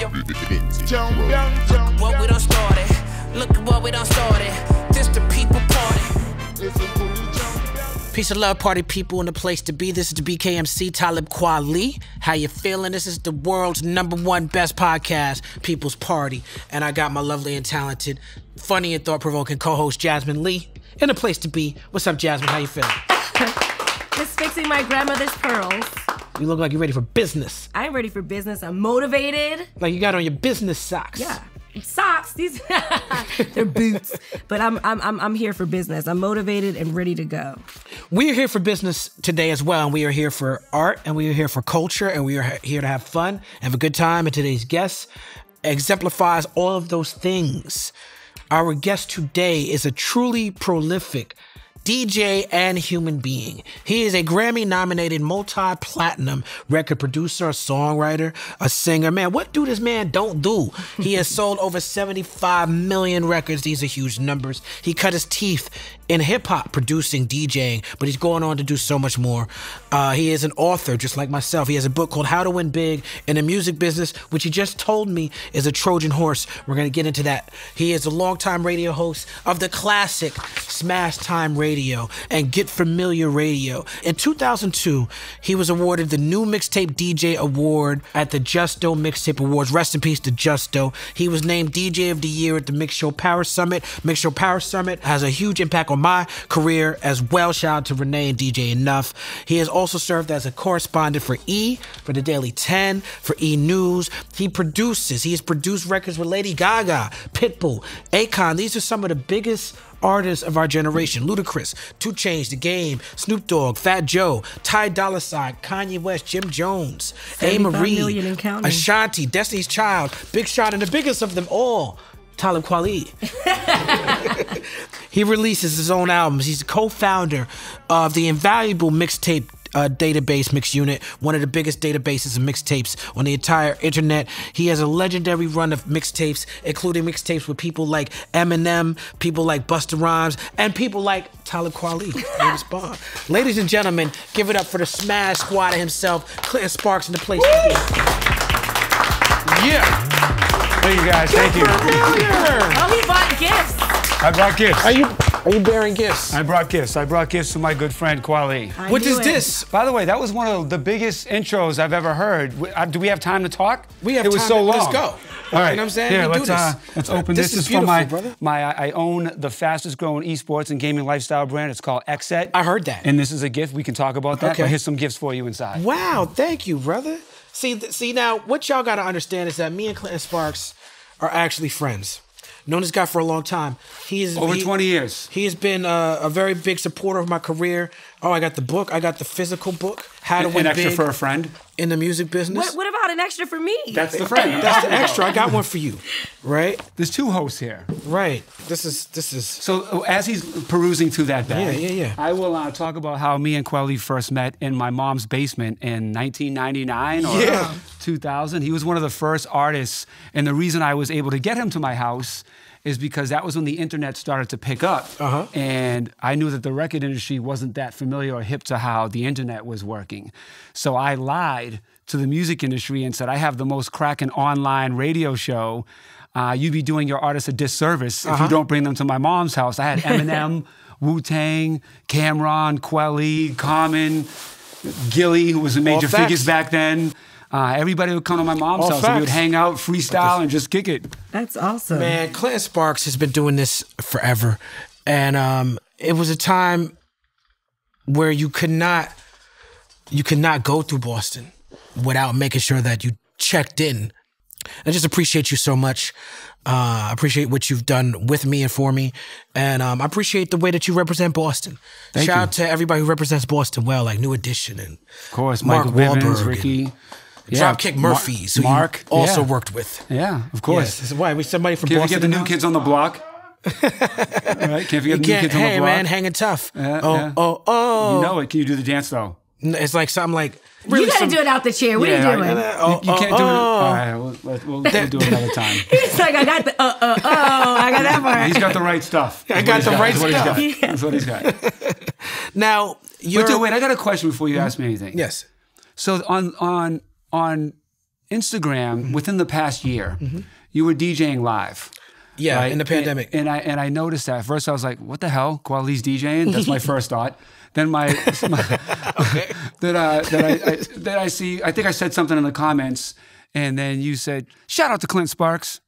your what we done started. Look at what we done started. This the people party. Peace and love, party people, and the place to be. This is the BKMC Talib Kweli. How you feeling? This is the world's number one best podcast, People's Party, and I got my lovely and talented, funny and thought-provoking co-host Jasmin Leigh in the place to be. What's up, Jasmin? How you feeling? Fixing my grandmother's pearls. You look like you're ready for business. I'm ready for business. I'm motivated. Like you got on your business socks. Yeah. Socks, these they're boots. But I'm I'm I'm I'm here for business. I'm motivated and ready to go. We are here for business today as well, and we are here for art, and we are here for culture, and we are here to have fun, have a good time. And today's guest exemplifies all of those things. Our guest today is a truly prolific DJ and human being. He is a Grammy nominated multi platinum record producer, a songwriter, a singer. Man, what do this man don't do? He has sold over 75 million records. These are huge numbers. He cut his teeth in hip hop producing, DJing, but he's going on to do so much more. Uh, he is an author, just like myself. He has a book called How to Win Big in the Music Business, which he just told me is a Trojan horse. We're going to get into that. He is a longtime radio host of the classic Smashtime Radio and Get Familiar Radio. In 2002, he was awarded the New Mixtape DJ Award at the Justo Mixtape Awards. Rest in peace to Justo. He was named DJ of the Year at the Mix Show Power Summit. Mix Show Power Summit has a huge impact on my career as well. Shout out to Renee and DJ Enuff. He has also served as a correspondent for E, for the Daily 10, for E News. He produces, he has produced records with Lady Gaga, Pitbull, Akon. These are some of the biggest artists of our generation. Ludacris, Two Chainz, The Game, Snoop Dogg, Fat Joe, Ty Dolla $ign, Kanye West, Jim Jones, A. 75 Marie, million and counting. Ashanti, Destiny's Child, Big Shot, and the biggest of them all, Talib Kweli. he releases his own albums. He's the co-founder of the invaluable mixtape uh, database MixUnit, one of the biggest databases of mixtapes on the entire internet. He has a legendary run of mixtapes, including mixtapes with people like Eminem, people like Busta Rhymes, and people like Talib Kweli. Ladies and gentlemen, give it up for the Smash Squad himself, Clinton Sparks in the place. to. Yeah. Thank you guys. Thank you. Familiar. Oh, he bought gifts. I brought gifts. Are you are you bearing gifts? I brought gifts. I brought gifts to my good friend Kweli. I What it. this? By the way, that was one of the biggest intros I've ever heard. Uh, Do we have time to talk? We have It was time so to- long. let's go. All right. You know what I'm saying? Here, We do let's, this. Uh, let's open This this. is is from my beautiful, brother. my. I own the fastest growing esports and gaming lifestyle brand. It's called Xset. I heard that. And this is a gift. We can talk about that. Okay. But here's some gifts for you inside. Wow, thank you, brother. See, see now, what y'all got to understand is that me and Clinton Sparks are actually friends. Known this guy for a long time. He is Over he- 20 years. He has been uh, a very big supporter of my career. Oh, I got the book. I got the physical book. How to An win extra big for a friend. In the music business. What, what about an extra for me? That's the friend. That's the extra. I got one for you. Right, There's two hosts here. right. This is this is. So as he's perusing through that bag, Yeah, yeah, yeah. I will uh, talk about how me and Kweli first met in my mom's basement in 1999 or Yeah. 2000. He was one of the first artists, and the reason I was able to get him to my house is because that was when the internet started to pick up, Uh-huh. and I knew that the record industry wasn't that familiar or hip to how the internet was working. So I lied to the music industry and said I have the most cracking online radio show. Uh, you'd be doing your artists a disservice if Uh-huh. you don't bring them to my mom's house. I had Eminem, Wu Tang, Cam'ron, Kweli, Common, Gillie, who was a major facts. figures back then. Uh, everybody would come to my mom's All house and we would hang out, freestyle, and just kick it. That's awesome. Man, Clinton Sparks has been doing this forever. And um, it was a time where you could not you could not go through Boston without making sure that you checked in. I just appreciate you so much. Uh, I appreciate what you've done with me and for me, and um, I appreciate the way that you represent Boston. Thank Shout you. out to everybody who represents Boston well, like New Edition and Of course, Mark Michael Bivins, Wahlberg Ricky. Dropkick Mar- Murphys, who Mark. you also yeah. worked with. Yeah, of course. this is why we somebody from Can't Boston. forget the new kids on the block. right? Can't forget You the new can't, kids on the hey block. man, hanging tough. Yeah, oh, yeah. oh, oh, You know it. Can you do the dance though? It's like something like you gotta some- do it out the chair. What Yeah, are you doing? I- Oh, you, you oh, can't do it. oh. All right, we'll, we'll, we'll, we'll do it another time. He's like, I got the uh uh oh, I got that part. He's got the right stuff. I got the he's right That's what he's stuff. got. That's what he's got. Now you're But dude, wait, I got a question before you ask me anything. yes. So on on on Instagram within the past year, you were DJing live. Yeah, right? in the pandemic. And, and I and I noticed that. At first I was like, what the hell? Kweli's DJing? That's my first thought. Then my, my that uh, that I, I that I see I think I said something in the comments and then you said, shout out to Clint Sparks.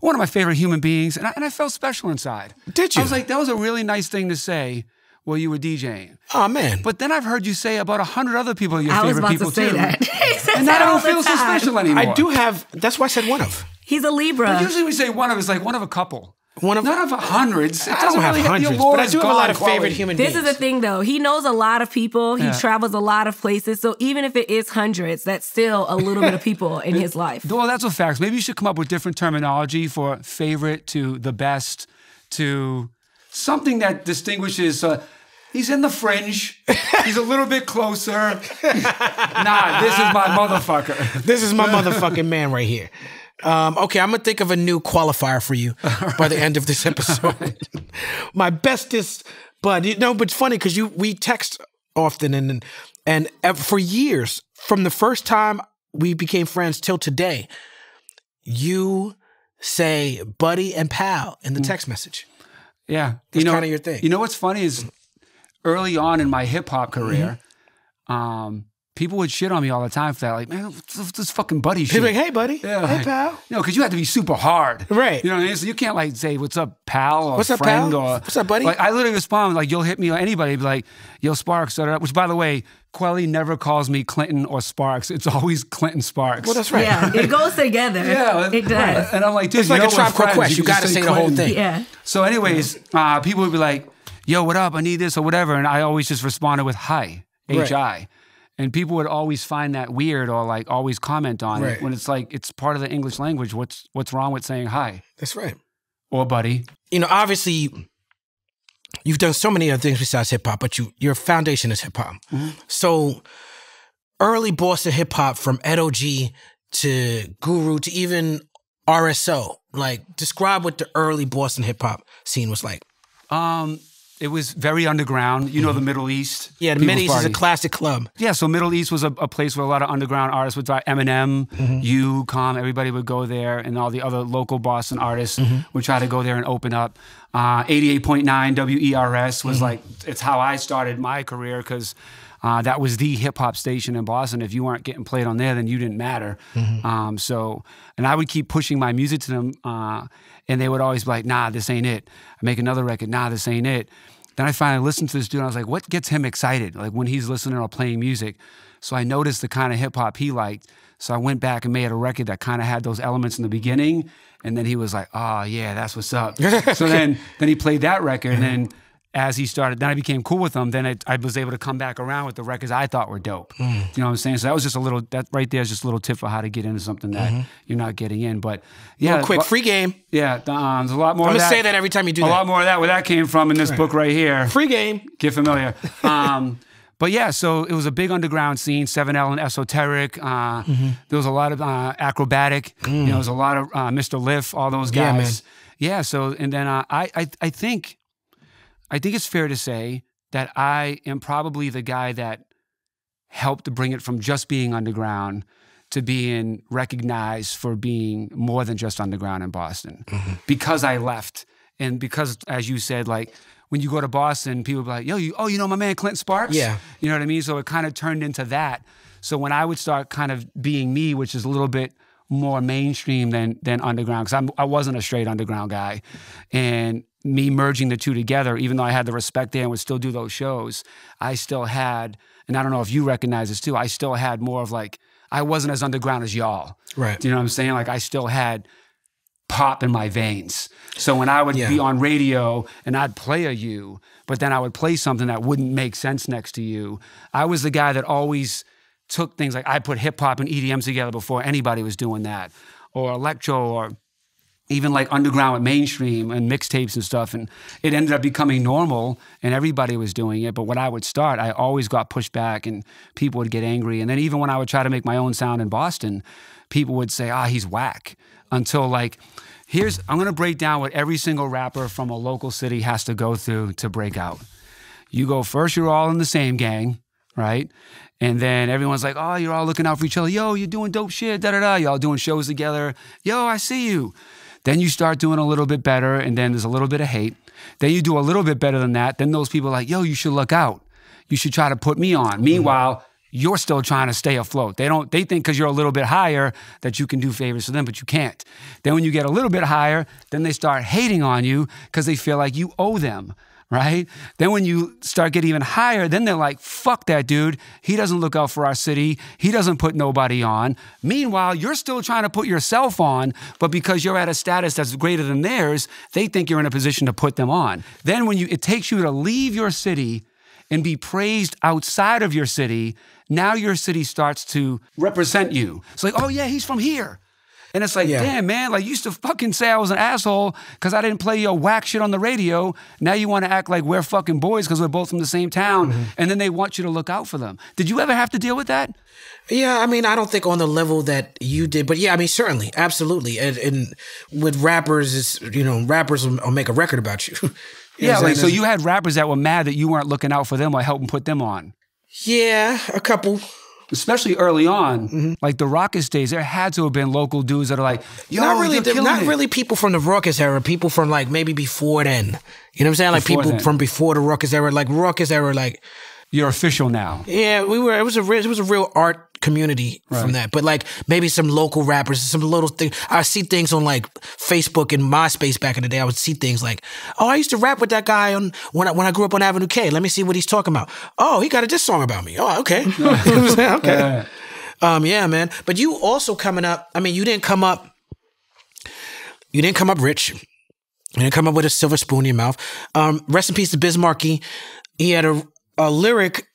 One of my favorite human beings, and I, and I felt special inside. Did you? I was like, that was a really nice thing to say while you were DJing. oh man. But then I've heard you say about a hundred other people are your I was favorite about people to say too. that. And that now I don't feel so special anymore. I do have that's why I said one of. He's a Libra. Usually we say one of is like one of a couple. One of Not of hundreds. It I don't doesn't have really hundreds, but I do have a gone, lot of quality. favorite human This beings. is the thing, though. He knows a lot of people. He Yeah. travels a lot of places. So even if it is hundreds, that's still a little bit of people in his life. Well, that's what facts. Maybe you should come up with different terminology for favorite to the best to something that distinguishes. Uh, he's in the fringe. He's a little bit closer. nah, this is my motherfucker. This is my motherfucking man right here. Um, okay, I'm gonna think of a new qualifier for you by the end of this episode. my bestest, but you know, but it's funny because you we text often and and for years from the first time we became friends till today, you say buddy and pal in the text message. Yeah, That's you know, kinda your thing. You know what's funny is early on in my hip hop career, Mm-hmm. um, people would shit on me all the time for that. Like, man, what's this fucking buddy shit? Like, hey buddy, Yeah, hey like, pal. You know, because you have to be super hard, Right. You know, what I mean? so you can't like say "What's up, pal?" or What's up, friend pal? or What's up, buddy? Like I literally respond like, "You'll hit me or anybody be like, yo Sparks." da, da, da. Which, by the way, Kweli never calls me Clinton or Sparks. It's always Clinton Sparks. Well, that's right. Yeah, it goes together. Yeah, it does. And I'm like, dude, It's you like know a Tribe we're Quest. You can gotta say the whole thing. Yeah. So, anyways, uh, people would be like, "Yo, what up? I need this or whatever," and I always just responded with "Hi,". H I, and people would always find that weird or like always comment on Right. it when it's like it's part of the English language. What's what's wrong with saying hi That's right. or buddy? you know, obviously, you've done so many other things besides hip hop, but you your foundation is hip hop. So, early Boston hip hop from Ed O.G to Guru to even RSO. Like, describe what the early Boston hip hop scene was like. Um, it was very underground. You know, the Middle East. Yeah, the Middle East is a classic club. Yeah, so Middle East was a, a place where a lot of underground artists would drive. Eminem, you, Com, everybody would go there, and all the other local Boston artists would try to go there and open up. Uh, 88.9 WERS was like, it's how I started my career because uh, that was the hip hop station in Boston. If you weren't getting played on there, then you didn't matter. Um, so, and I would keep pushing my music to them, uh, and they would always be like, nah, this ain't it. I make another record, nah, this ain't it. Then I finally listened to this dude and I was like, what gets him excited? Like when he's listening or playing music. So I noticed the kind of hip hop he liked. So I went back and made a record that kind of had those elements in the beginning. And then he was like, oh, yeah, that's what's up. so then, then he played that record. And then as he started, then I became cool with him. Then I, I was able to come back around with the records I thought were dope. Hmm. You know what I'm saying? So that was just a little, that right there is just a little tip for how to get into something that you're not getting in. But yeah. Real quick, free game. yeah, um, there's a lot more. I'm gonna say that every time you do a that. lot more of that. Where that came from in this book right here. Free game. Get familiar. Um, but yeah, so it was a big underground scene. Seven L and esoteric. Uh, Mm-hmm. There was a lot of uh, Akrobatik. You know, there was a lot of uh, Mr. Lif. All those Mm. Yeah, man. guys. Yeah. So and then uh, I, I I think I think it's fair to say that I am probably the guy that helped to bring it from just being underground to being recognized for being more than just underground in Boston. Mm-hmm. because I left. And because as you said like when you go to Boston people be like yo you oh you know my man Clint Sparks? Yeah. you know what I mean? So it kind of turned into that. So when I would start kind of being me which is a little bit more mainstream than than underground because I wasn't a straight underground guy. And me merging the two together even though I had the respect there and would still do those shows I still had and I don't know if you recognize this too I still had more of like I wasn't as underground as y'all Right. do you know what I'm saying like I still had pop in my veins. So when I would Yeah. be on radio and I'd play a you, but then I would play something that wouldn't make sense next to you, I was the guy that always took things like I put hip hop and EDM together before anybody was doing that, or electro, or even like underground with mainstream and mixtapes and stuff. And it ended up becoming normal and everybody was doing it. But when I would start, I always got pushed back and people would get angry. And then even when I would try to make my own sound in Boston, people would say, ah, he's whack. Until like, here's, I'm gonna break down what every single rapper from a local city has to go through to break out. You go first, you're all in the same gang, right? And then everyone's like, oh, you're all looking out for each other. Yo, you're doing dope shit, da da da. Y'all doing shows together. Yo, I see you. Then you start doing a little bit better, and then there's a little bit of hate. Then you do a little bit better than that. Then those people are like, yo, you should look out. You should try to put me on. Mm-hmm. Meanwhile, you're still trying to stay afloat. They don't they think because you're a little bit higher that you can do favors for them, but you can't. Then when you get a little bit higher, then they start hating on you because they feel like you owe them. Right? Then when you start getting even higher, then they're like, fuck that dude. He doesn't look out for our city. He doesn't put nobody on. Meanwhile, you're still trying to put yourself on, but because you're at a status that's greater than theirs, they think you're in a position to put them on. Then when you it takes you to leave your city and be praised outside of your city, now your city starts to represent you. It's like, oh yeah, he's from here. And it's like, Yeah. damn, man, like you used to fucking say I was an asshole because I didn't play your whack shit on the radio. Now you want to act like we're fucking boys because we're both from the same town. Mm-hmm. And then they want you to look out for them. Did you ever have to deal with that? Yeah, I mean, I don't think on the level that you did, but yeah, I mean, certainly, absolutely. And, and with rappers, you know, rappers will, will make a record about you. You Yeah, like so you had rappers that were mad that you weren't looking out for them or helping put them on. yeah, a couple. Especially early on, Mm-hmm. like the Rawkus days, there had to have been local dudes that are like, yo, not really, you're not it. really people from the Rawkus era. People from like maybe before then. You know what I'm saying? Like Before people then. from before the Rawkus era, like Rawkus era, like You're official now. yeah, we were. It was a real, it was a real art community from that. But like maybe some local rappers, some little thing. I see things on like Facebook and MySpace back in the day. I would see things like, oh, I used to rap with that guy on when I, when I grew up on Avenue K. Let me see what he's talking about. Oh, he got a diss song about me. Oh, okay, You know what I'm saying? okay. Yeah. Um, yeah, man. But you also coming up. I mean, you didn't come up. You didn't come up rich. You didn't come up with a silver spoon in your mouth. Um, rest in peace to Biz Markie. He had a, a lyric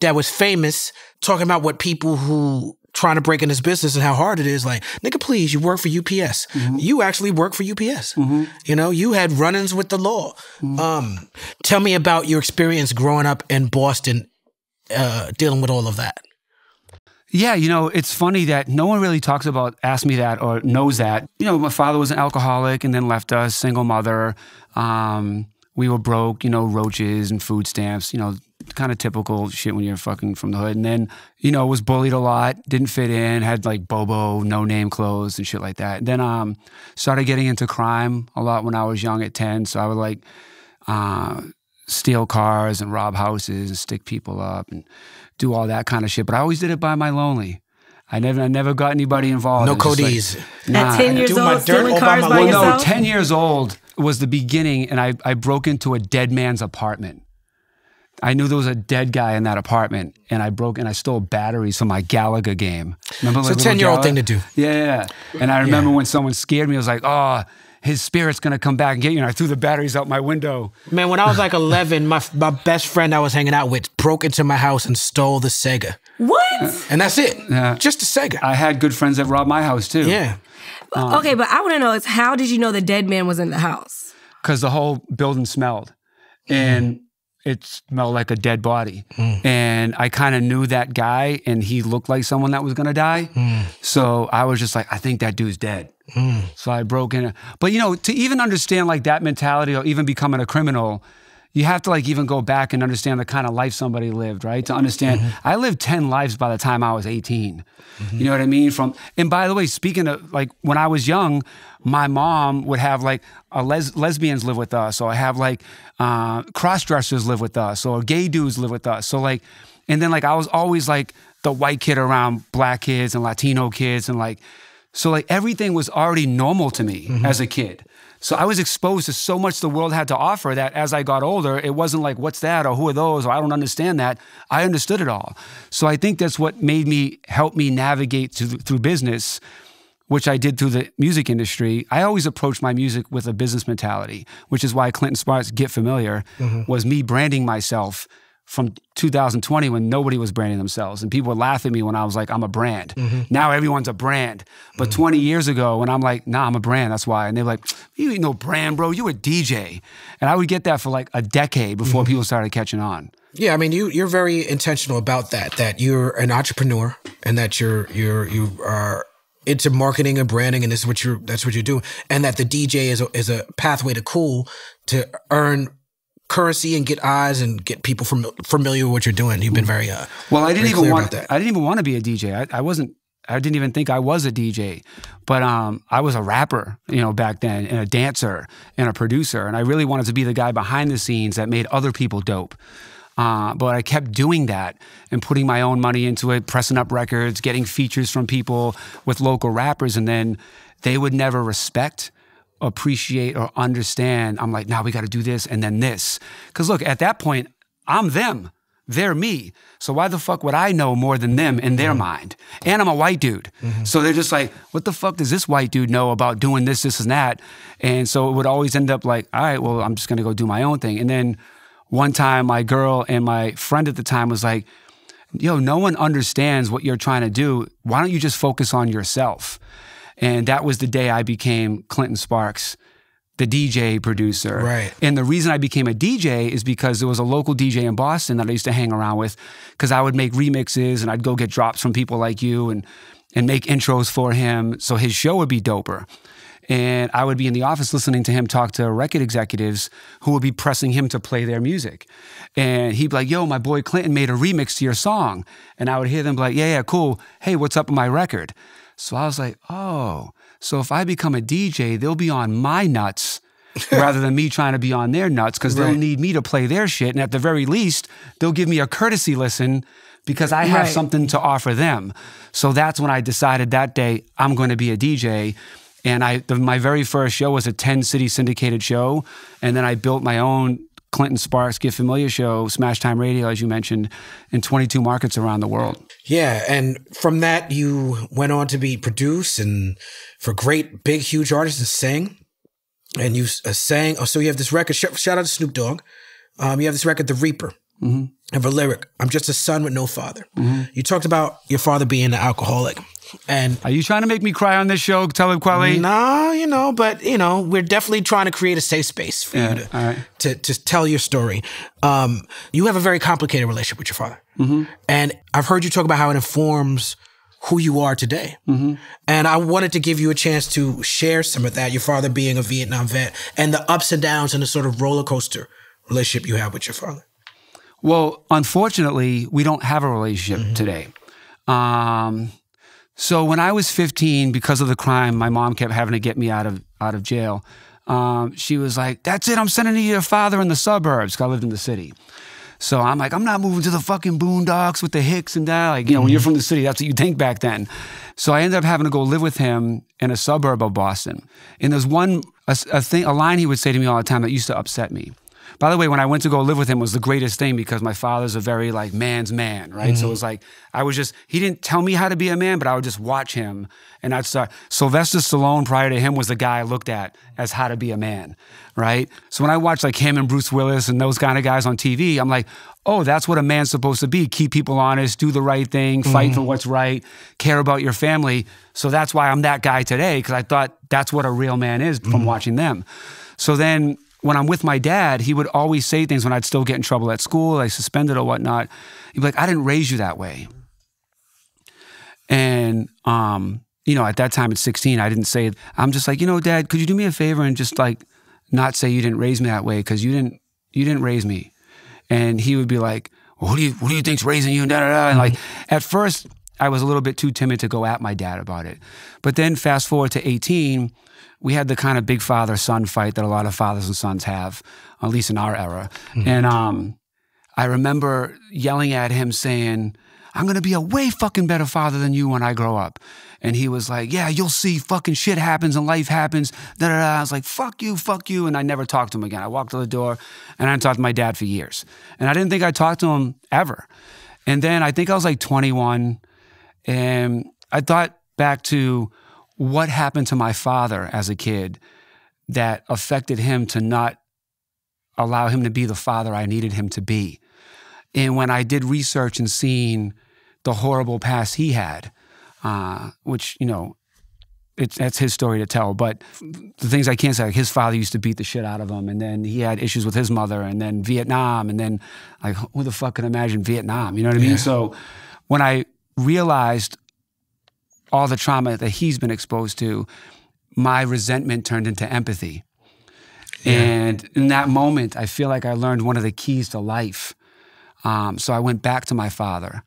that was famous, talking about what people who trying to break in this business and how hard it is. Like, nigga, please, you work for UPS. You actually work for UPS. You know, you had run-ins with the law. Um, tell me about your experience growing up in Boston, uh, dealing with all of that. Yeah, you know, it's funny that no one really talks about, asks me that or knows that. You know, my father was an alcoholic and then left us, single mother. Um, we were broke, you know, roaches and food stamps, you know, kind of typical shit when you're fucking from the hood. And then, you know, was bullied a lot, didn't fit in, had like Bobo, no name clothes and shit like that. Then um, started getting into crime a lot when I was young at 10. So I would like, uh, steal cars and rob houses and stick people up and do all that kind of shit. But I always did it by my lonely. I never, I never got anybody involved. No It was like- Nah, At 10 years do my old, dirt stealing all by cars my by way. well, yourself? no, 10 years old was the beginning, and I, I broke into a dead man's apartment. I knew there was a dead guy in that apartment, and I broke and I stole batteries from my Galaga game. Remember, It's a like, little 10-year-old thing to do. Yeah, yeah. And I remember when someone scared me, I was like, oh, his spirit's gonna come back and get you. And I threw the batteries out my window. Man, when I was like 11, my my best friend I was hanging out with broke into my house and stole the Sega. What? And that's it. Yeah. Just a Sega. I had good friends that robbed my house too. yeah. Um, okay, but I want to know is how did you know the dead man was in the house? because the whole building smelled and it smelled like a dead body. Mm. And I kind of knew that guy and he looked like someone that was going to die. Mm. So I was just like, I think that dude's dead. Mm. So I broke in. But you know, to even understand like that mentality or even becoming a criminal, you have to like even go back and understand the kind of life somebody lived, right? To understand, mm-hmm. I lived 10 lives by the time I was 18. Mm-hmm. You know what I mean? From and by the way, speaking of like when I was young, my mom would have like a les- lesbians live with us, or I have like uh, cross dressers live with us, or gay dudes live with us. So like, and then like I was always like the white kid around black kids and Latino kids, and like so like everything was already normal to me mm-hmm. as a kid. So I was exposed to so much the world had to offer that as I got older, it wasn't like, what's that? Or who are those? Or I don't understand that. I understood it all. So I think that's what made me help me navigate through, through business, which I did through the music industry. I always approached my music with a business mentality, which is why Clinton Sparks Get Familiar mm-hmm. was me branding myself from 2020 when nobody was branding themselves and people would laugh at me when I was like, I'm a brand. Mm-hmm. Now everyone's a brand. But mm-hmm. 20 years ago when I'm like, nah, I'm a brand, that's why. And they're like, you ain't no brand, bro. You a DJ. And I would get that for like a decade before mm-hmm. people started catching on. Yeah, I mean, you you're very intentional about that. That you're an entrepreneur and that you're you're you are into marketing and branding, and this is what you're that's what you're doing, and that the DJ is a, is a pathway to cool to earn currency and get eyes and get people fam- familiar with what you're doing. You've been very uh, Well, I didn't even want. that. I didn't even want to be a DJ. I, I wasn't. I didn't even think I was a DJ, but um, I was a rapper, you know, back then, and a dancer and a producer, and I really wanted to be the guy behind the scenes that made other people dope. Uh, but I kept doing that and putting my own money into it, pressing up records, getting features from people with local rappers, and then they would never respect, appreciate, or understand. I'm like, now we got to do this and then this. Because look, at that point, I'm them. They're me. So why the fuck would I know more than them in their mm-hmm. mind? And I'm a white dude. Mm-hmm. So they're just like, what the fuck does this white dude know about doing this, this, and that? And so it would always end up like, all right, well, I'm just gonna go do my own thing. And then one time my girl and my friend at the time was like, yo, no one understands what you're trying to do. Why don't you just focus on yourself? And that was the day I became Clinton Sparks, the DJ producer. Right. And the reason I became a DJ is because there was a local DJ in Boston that I used to hang around with because I would make remixes and I'd go get drops from people like you and and make intros for him so his show would be doper. And I would be in the office listening to him talk to record executives who would be pressing him to play their music. And he'd be like, yo, my boy Clinton made a remix to your song. And I would hear them be like, yeah, yeah, cool. Hey, what's up with my record? So I was like, oh, so if I become a DJ, they'll be on my nuts rather than me trying to be on their nuts because they'll need me to play their shit. And at the very least, they'll give me a courtesy listen because I have Right. something to offer them. So that's when I decided that day I'm going to be a DJ. And I, the, my very first show was a 10 city syndicated show. And then I built my own Clinton Sparks Get Familiar show, Smashtime Radio, as you mentioned, in 22 markets around the world. Yeah, and from that you went on to be produced and for great big huge artists and sing. And you uh, sang. Oh, so you have this record. Sh- shout out to Snoop Dogg. Um, you have this record, The Reaper. And a lyric, I'm just a son with no father. You talked about your father being an alcoholic. And Are you trying to make me cry on this show, Talib Kweli? no, you know, but you know, we're definitely trying to create a safe space for Yeah, you to, right. to to tell your story. Um, you have a very complicated relationship with your father, Mm-hmm. and I've heard you talk about how it informs who you are today. Mm-hmm. And I wanted to give you a chance to share some of that. Your father being a Vietnam vet, and the ups and downs and the sort of roller coaster relationship you have with your father. Well, unfortunately, we don't have a relationship today. Um, so when I was 15, because of the crime, my mom kept having to get me out of out of jail. Um, she was like, "That's it. I'm sending you to your father in the suburbs." 'cause I lived in the city. So I'm like, I'm not moving to the fucking boondocks with the hicks and that. Like, you know, when you're from the city, that's what you think back then. So I ended up having to go live with him in a suburb of Boston. And there's one a, a thing, a line he would say to me all the time that used to upset me. By the way, when I went to go live with him was the greatest thing because my father's a very like man's man, right? So it mm-hmm. was like I was just he didn't tell me how to be a man, but I would just watch him and I'd start Sylvester Stallone prior to him was the guy I looked at as how to be a man, right? So when I watched like him and Bruce Willis and those kind of guys on TV, I'm like, oh, that's what a man's supposed to be. Keep people honest, do the right thing, fight for mm-hmm. what's right, care about your family. So that's why I'm that guy today, because I thought that's what a real man is from mm-hmm. watching them. So then when I'm with my dad, he would always say things when I'd still get in trouble at school, like suspended or whatnot. He'd be like, I didn't raise you that way. And um, you know, at that time at 16, I didn't say. I'm just like, you know, Dad, could you do me a favor and just like not say you didn't raise me that way because you didn't you didn't raise me. And he would be like, well, do you who do you think's raising you? And like at first, I was a little bit too timid to go at my dad about it. But then fast forward to 18, we had the kind of big father son fight that a lot of fathers and sons have, at least in our era. And um, I remember yelling at him saying, I'm gonna be a way fucking better father than you when I grow up. And he was like, Yeah, you'll see fucking shit happens and life happens. Da, da, da. I was like, Fuck you, fuck you. And I never talked to him again. I walked to the door and I didn't talk to my dad for years. And I didn't think I talked to him ever. And then I think I was like 21 and I thought back to what happened to my father as a kid that affected him to not allow him to be the father I needed him to be. And when I did research and seeing the horrible past he had, uh, which, you know, it's, that's his story to tell. But the things I can't say, like his father used to beat the shit out of him, and then he had issues with his mother, and then Vietnam, and then like who the fuck can imagine Vietnam? You know what I mean? So when I realized all the trauma that he's been exposed to, my resentment turned into empathy. And in that moment, I feel like I learned one of the keys to life. Um, so I went back to my father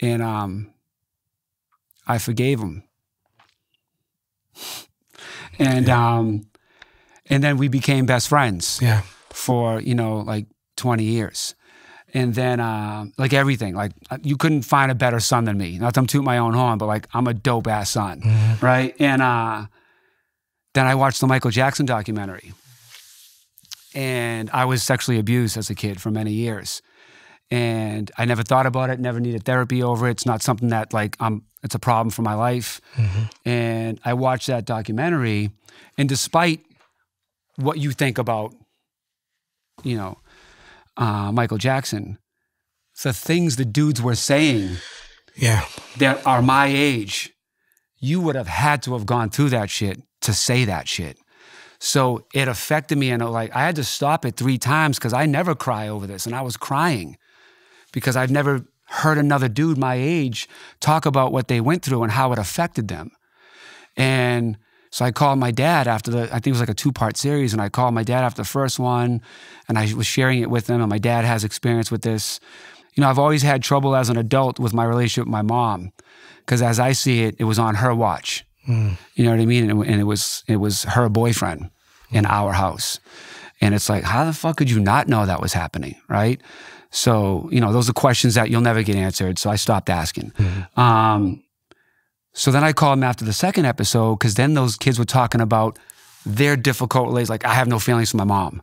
and um, I forgave him. and um, and then we became best friends Yeah. for, you know, like 20 years. And then, uh, like everything, like uh, you couldn't find a better son than me. Not to toot my own horn, but like I'm a dope ass son, right? And uh, then I watched the Michael Jackson documentary, and I was sexually abused as a kid for many years, and I never thought about it. Never needed therapy over it. It's not something that like I'm. It's a problem for my life, and I watched that documentary, and despite what you think about, you know, uh, Michael Jackson, the things the dudes were saying Yeah. that are my age, you would have had to have gone through that shit to say that shit. So it affected me, and uh, like I had to stop it three times because I never cry over this, and I was crying because I'd never heard another dude my age talk about what they went through and how it affected them. And so I called my dad after the, I think it was like a two part series. And I called my dad after the first one and I was sharing it with him. And my dad has experience with this. You know, I've always had trouble as an adult with my relationship with my mom because as I see it, it was on her watch. You know what I mean? And it, and it was, it was her boyfriend in our house. And it's like, how the fuck could you not know that was happening? Right. So, you know, those are questions that you'll never get answered. So I stopped asking. Um, so then I called him after the second episode because then those kids were talking about their difficult relations. Like, I have no feelings for my mom.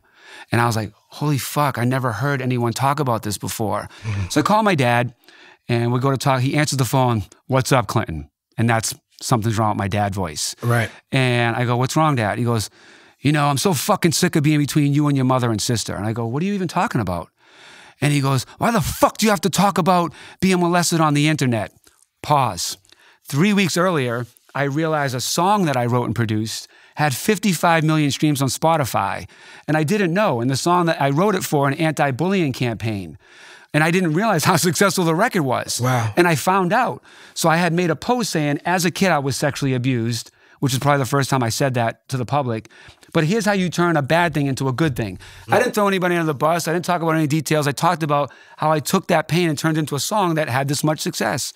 And I was like, holy fuck, I never heard anyone talk about this before. Mm-hmm. So I called my dad and we go to talk. He answers the phone, What's up, Clinton? And that's something's wrong with my dad voice. Right. And I go, What's wrong, dad? He goes, You know, I'm so fucking sick of being between you and your mother and sister. And I go, What are you even talking about? And he goes, Why the fuck do you have to talk about being molested on the internet? Pause. Three weeks earlier, I realized a song that I wrote and produced had 55 million streams on Spotify. And I didn't know. And the song that I wrote it for an anti bullying campaign. And I didn't realize how successful the record was. Wow. And I found out. So I had made a post saying, as a kid, I was sexually abused, which is probably the first time I said that to the public. But here's how you turn a bad thing into a good thing. I didn't throw anybody under the bus. I didn't talk about any details. I talked about how I took that pain and turned it into a song that had this much success.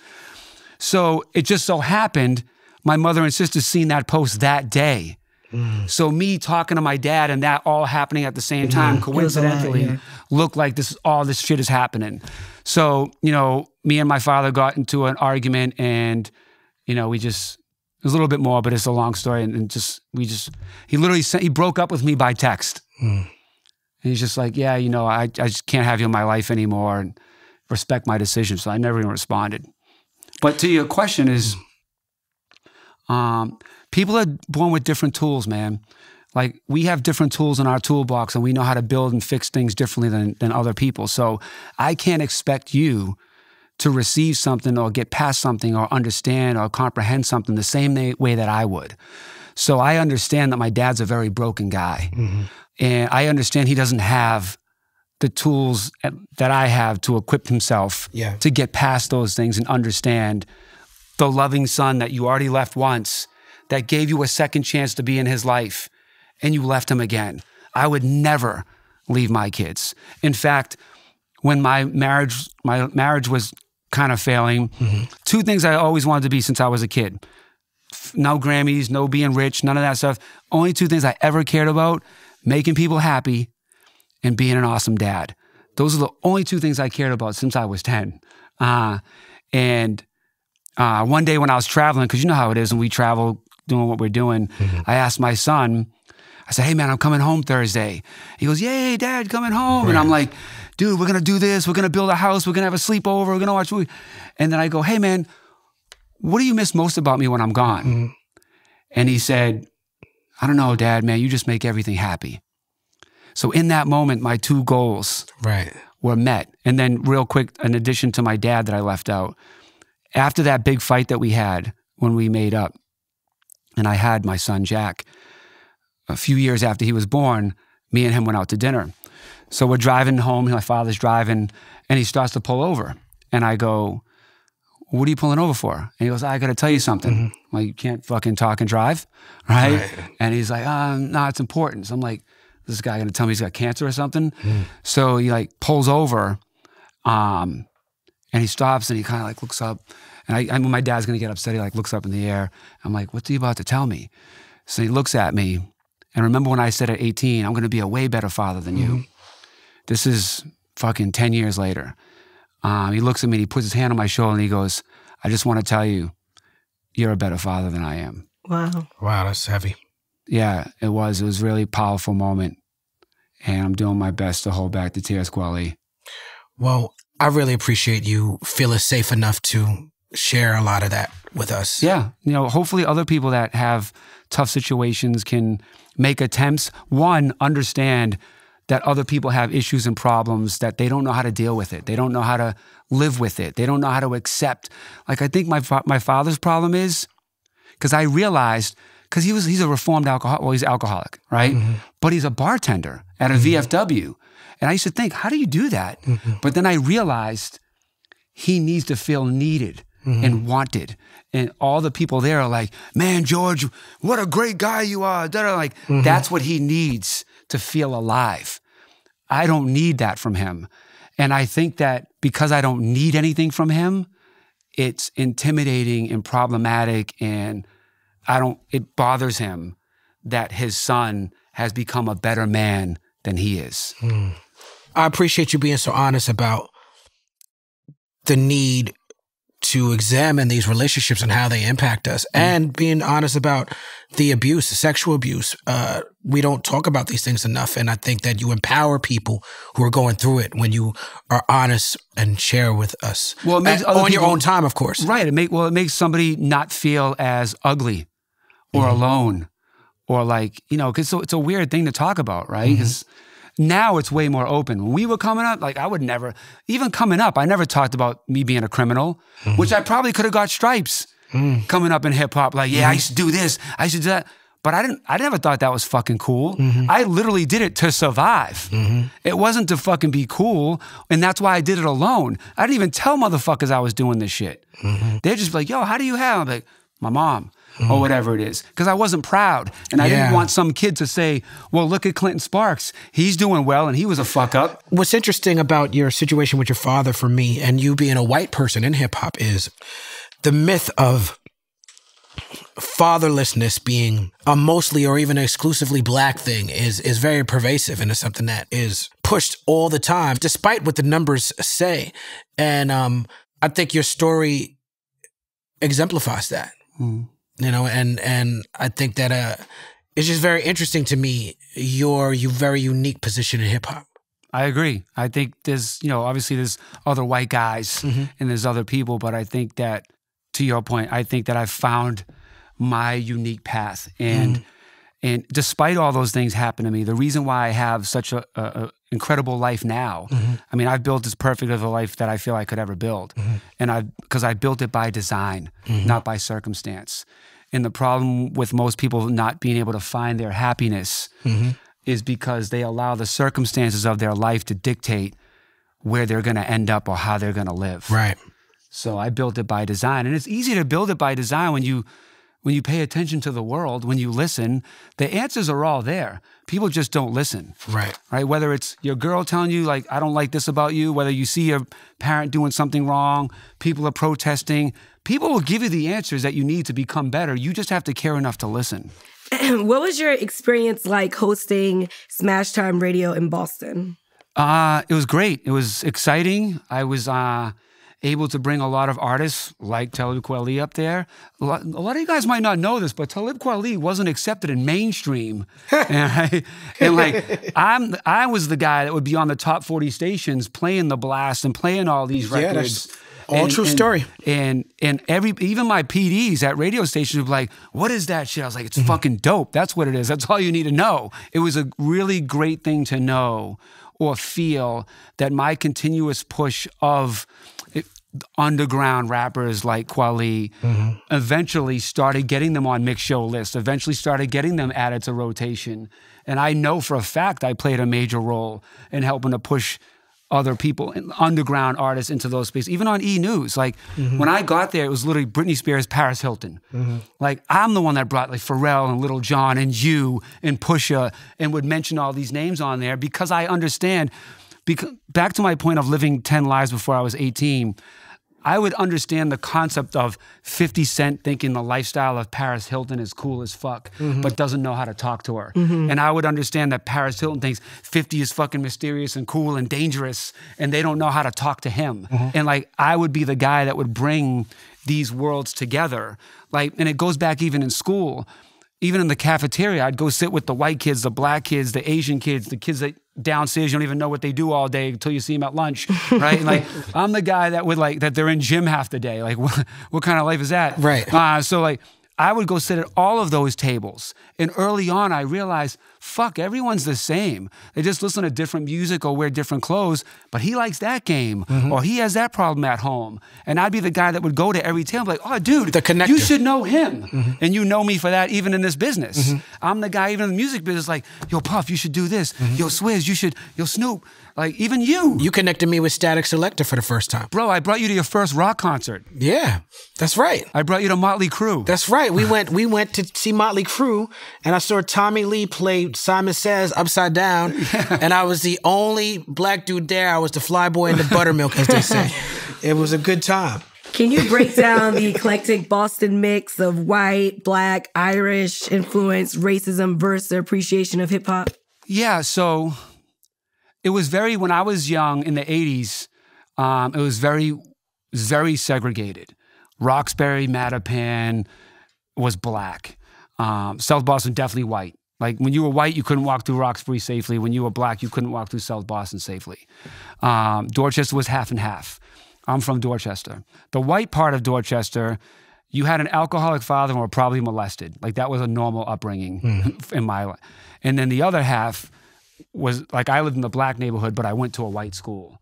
So it just so happened my mother and sister seen that post that day. Mm. So me talking to my dad and that all happening at the same time, was a lot, coincidentally, yeah. looked like this all this shit is happening. So, you know, me and my father got into an argument and, you know, we just it was a little bit more, but it's a long story. And, and just we just he literally sent he broke up with me by text. Hmm. And he's just like, Yeah, you know, I, I just can't have you in my life anymore and respect my decision. So I never even responded. But to your question is um, people are born with different tools, man. Like we have different tools in our toolbox and we know how to build and fix things differently than, than other people. So I can't expect you to receive something or get past something or understand or comprehend something the same way that I would. So I understand that my dad's a very broken guy. And I understand he doesn't have the tools that I have to equip himself Yeah. to get past those things and understand the loving son that you already left once, that gave you a second chance to be in his life, and you left him again. I would never leave my kids. In fact, when my marriage my marriage was kind of failing, mm-hmm. two things I always wanted to be since I was a kid. No Grammys, no being rich, none of that stuff. Only two things I ever cared about, making people happy and being an awesome dad. Those are the only two things I cared about since I was 10. Uh, and uh, one day when I was traveling, because you know how it is when we travel doing what we're doing, I asked my son, I said, hey man, I'm coming home Thursday. He goes, yay, dad, coming home. And I'm like, dude, we're going to do this. We're going to build a house. We're going to have a sleepover. We're going to watch movie. And then I go, hey man, what do you miss most about me when I'm gone? And he said, I don't know, dad, man, you just make everything happy. So in that moment, my two goals Right. were met. And then, real quick, in addition to my dad that I left out, after that big fight that we had when we made up, and I had my son Jack, a few years after he was born, me and him went out to dinner. So we're driving home, my father's driving, and he starts to pull over. And I go, What are you pulling over for? And he goes, I got to tell you something. Like, you can't fucking talk and drive, right? Right. And he's like, um, No, it's important. So I'm like, this guy going to tell me he's got cancer or something? So he like pulls over, um, and he stops and he kind of like looks up. And I, I mean, my dad's going to get upset. He like looks up in the air. I'm like, what's he about to tell me? So he looks at me. And remember when I said at 18, I'm going to be a way better father than you. This is fucking 10 years later. Um, he looks at me, and he puts his hand on my shoulder, and he goes, I just want to tell you, you're a better father than I am. Wow. Wow, that's heavy. Yeah, it was. It was a really powerful moment. And I'm doing my best to hold back the tears, Kweli. Well, I really appreciate you feeling safe enough to share a lot of that with us. Yeah. You know, hopefully other people that have tough situations can make attempts. One, understand that other people have issues and problems that they don't know how to deal with it. They don't know how to live with it. They don't know how to accept. Like I think my fa- my father's problem is because I realized because he was he's a reformed alcoholic. well he's alcoholic right? Mm-hmm. But he's a bartender at a mm-hmm. VFW and I used to think how do you do that? Mm-hmm. But then I realized he needs to feel needed and wanted. And all the people there are like man George what a great guy you are. That are like that's what he needs to feel alive. I don't need that from him. And I think that because I don't need anything from him it's intimidating and problematic and I don't it bothers him that his son has become a better man than he is. I appreciate you being so honest about the need to examine these relationships and how they impact us and being honest about the abuse, the sexual abuse. Uh, we don't talk about these things enough. And I think that you empower people who are going through it when you are honest and share with us. Well, it makes on your own time, of course. Right. It make well, it makes somebody not feel as ugly or alone or like, you know, because so it's a weird thing to talk about, right? Mm-hmm. Because now it's way more open. When we were coming up, like I would never, even coming up, I never talked about me being a criminal, mm-hmm. which I probably could have got stripes mm. coming up in hip hop. Like, yeah, I mm-hmm. used to do this, I used to do that. But I didn't. I never thought that was fucking cool. I literally did it to survive. It wasn't to fucking be cool, and that's why I did it alone. I didn't even tell motherfuckers I was doing this shit. They're just like, "Yo, how do you have?" I'm like, "My mom." Or whatever it is, because I wasn't proud, and I Yeah. didn't want some kid to say, "Well, look at Clinton Sparks. He's doing well, and he was a fuck up." What's interesting about your situation with your father for me and you being a white person in hip hop is the myth of fatherlessness being a mostly or even exclusively black thing is is very pervasive and is something that is pushed all the time despite what the numbers say and um i think your story exemplifies that you know and and i think that uh it's just very interesting to me your you very unique position in hip hop I agree. I think there's, you know, obviously there's other white guys and there's other people, but I think that, to your point, I think that I've found my unique path. And and despite all those things happen to me, the reason why I have such a, a incredible life now, mm-hmm. I mean, I've built as perfect of a life that I feel I could ever build, mm-hmm. and I because I built it by design, mm-hmm. not by circumstance. And the problem with most people not being able to find their happiness is because they allow the circumstances of their life to dictate where they're going to end up or how they're going to live. right. So I built it by design, and it's easy to build it by design when you when you pay attention to the world, when you listen. The answers are all there. People just don't listen. right Right? Whether it's your girl telling you like I don't like this about you, whether you see your parent doing something wrong, people are protesting, people will give you the answers that you need to become better. You just have to care enough to listen. what was your experience like hosting Smashtime Radio in Boston? Uh, it was great. It was exciting. I was uh, able to bring a lot of artists like Talib Kweli up there. A lot, a lot of you guys might not know this, but Talib Kweli wasn't accepted in mainstream. and, I, and like I'm, I was the guy that would be on the top 40 stations playing the blast and playing all these Yeah, records. all true story. And and every even my PDs at radio stations would be like, "What is that shit?" I was like, "It's mm-hmm. fucking dope. That's what it is. That's all you need to know." It was a really great thing to know or feel that my continuous push of underground rappers like Kweli eventually started getting them on mix show lists. Eventually started getting them added to rotation. And I know for a fact I played a major role in helping to push other people, and underground artists into those spaces. Even on E News, like Mm-hmm. when I got there, it was literally Britney Spears, Paris Hilton. Like I'm the one that brought like Pharrell and Lil Jon and you and Pusha and would mention all these names on there because I understand. Because back to my point of living ten lives before I was 18. I would understand the concept of 50 Cent thinking the lifestyle of Paris Hilton is cool as fuck, mm-hmm. but doesn't know how to talk to her. Mm-hmm. And I would understand that Paris Hilton thinks 50 is fucking mysterious and cool and dangerous, and they don't know how to talk to him. Mm-hmm. And like, I would be the guy that would bring these worlds together. Like, and it goes back even in school even in the cafeteria, I'd go sit with the white kids, the black kids, the Asian kids, the kids that downstairs you don't even know what they do all day until you see them at lunch, right? And like I'm the guy that would like that they're in gym half the day. Like what, what kind of life is that? Right. Uh, so like I would go sit at all of those tables, and early on I realized, fuck, everyone's the same. They just listen to different music or wear different clothes, but he likes that game Mm-hmm. or he has that problem at home, and I'd be the guy that would go to every table like, oh dude, The connector. you should know him. Mm-hmm. And you know me for that even in this business. Mm-hmm. I'm the guy even in the music business, like, yo, Puff, you should do this. Mm-hmm. Yo, Swizz, you should, yo, Snoop, like even you. You connected me with Static Selektah for the first time. Bro, I brought you to your first rock concert. Yeah, that's right. I brought you to Motley Crue. That's right. We went we went to see Motley Crue, and I saw Tommy Lee play Simon Says Upside Down, and I was the only black dude there. I was the fly boy in the buttermilk, as they say. It was a good time. Can you break down the eclectic Boston mix of white, black, Irish influence, racism versus appreciation of hip hop? Yeah, so it was very when I was young in the '80s. Um, it was very, very segregated. Roxbury, Mattapan was black. Um, South Boston definitely white. Like when you were white, you couldn't walk through Roxbury safely. When you were black, you couldn't walk through South Boston safely. Um, Dorchester was half and half. I'm from Dorchester. The white part of Dorchester, you had an alcoholic father and were probably molested. Like that was a normal upbringing in my life. And then the other half was like I lived in the black neighborhood, but I went to a white school.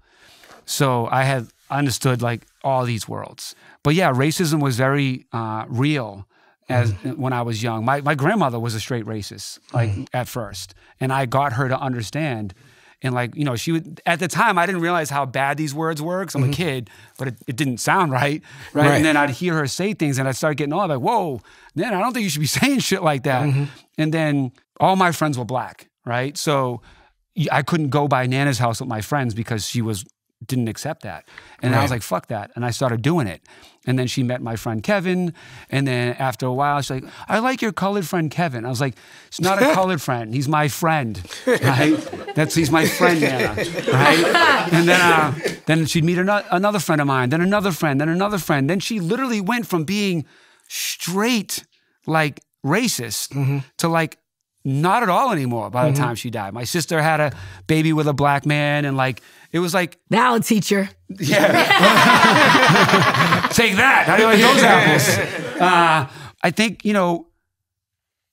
So I had understood like all these worlds. But yeah, racism was very uh, real as mm-hmm. when I was young. My my grandmother was a straight racist, like mm-hmm. at first, and I got her to understand. And like you know, she would at the time I didn't realize how bad these words were because I'm a mm-hmm. kid, but it, it didn't sound right, right, Right. And then I'd hear her say things, and I'd start getting all like, "Whoa, man, I don't think you should be saying shit like that." And then all my friends were black, right? So I couldn't go by Nana's house with my friends because she was didn't accept that. And I was like, fuck that. And I started doing it. And then she met my friend Kevin. And then after a while, she's like, I like your colored friend Kevin. I was like, it's not a colored friend. He's my friend. Right? That's he's my friend, Nana. Right? And then uh, then she'd meet ano- another friend of mine, then another friend, then another friend. Then she literally went from being straight like racist to like not at all anymore by the time she died. My sister had a baby with a black man, and like it was like, Now, a teacher. yeah, take that. How do you like those apples? Uh, I think you know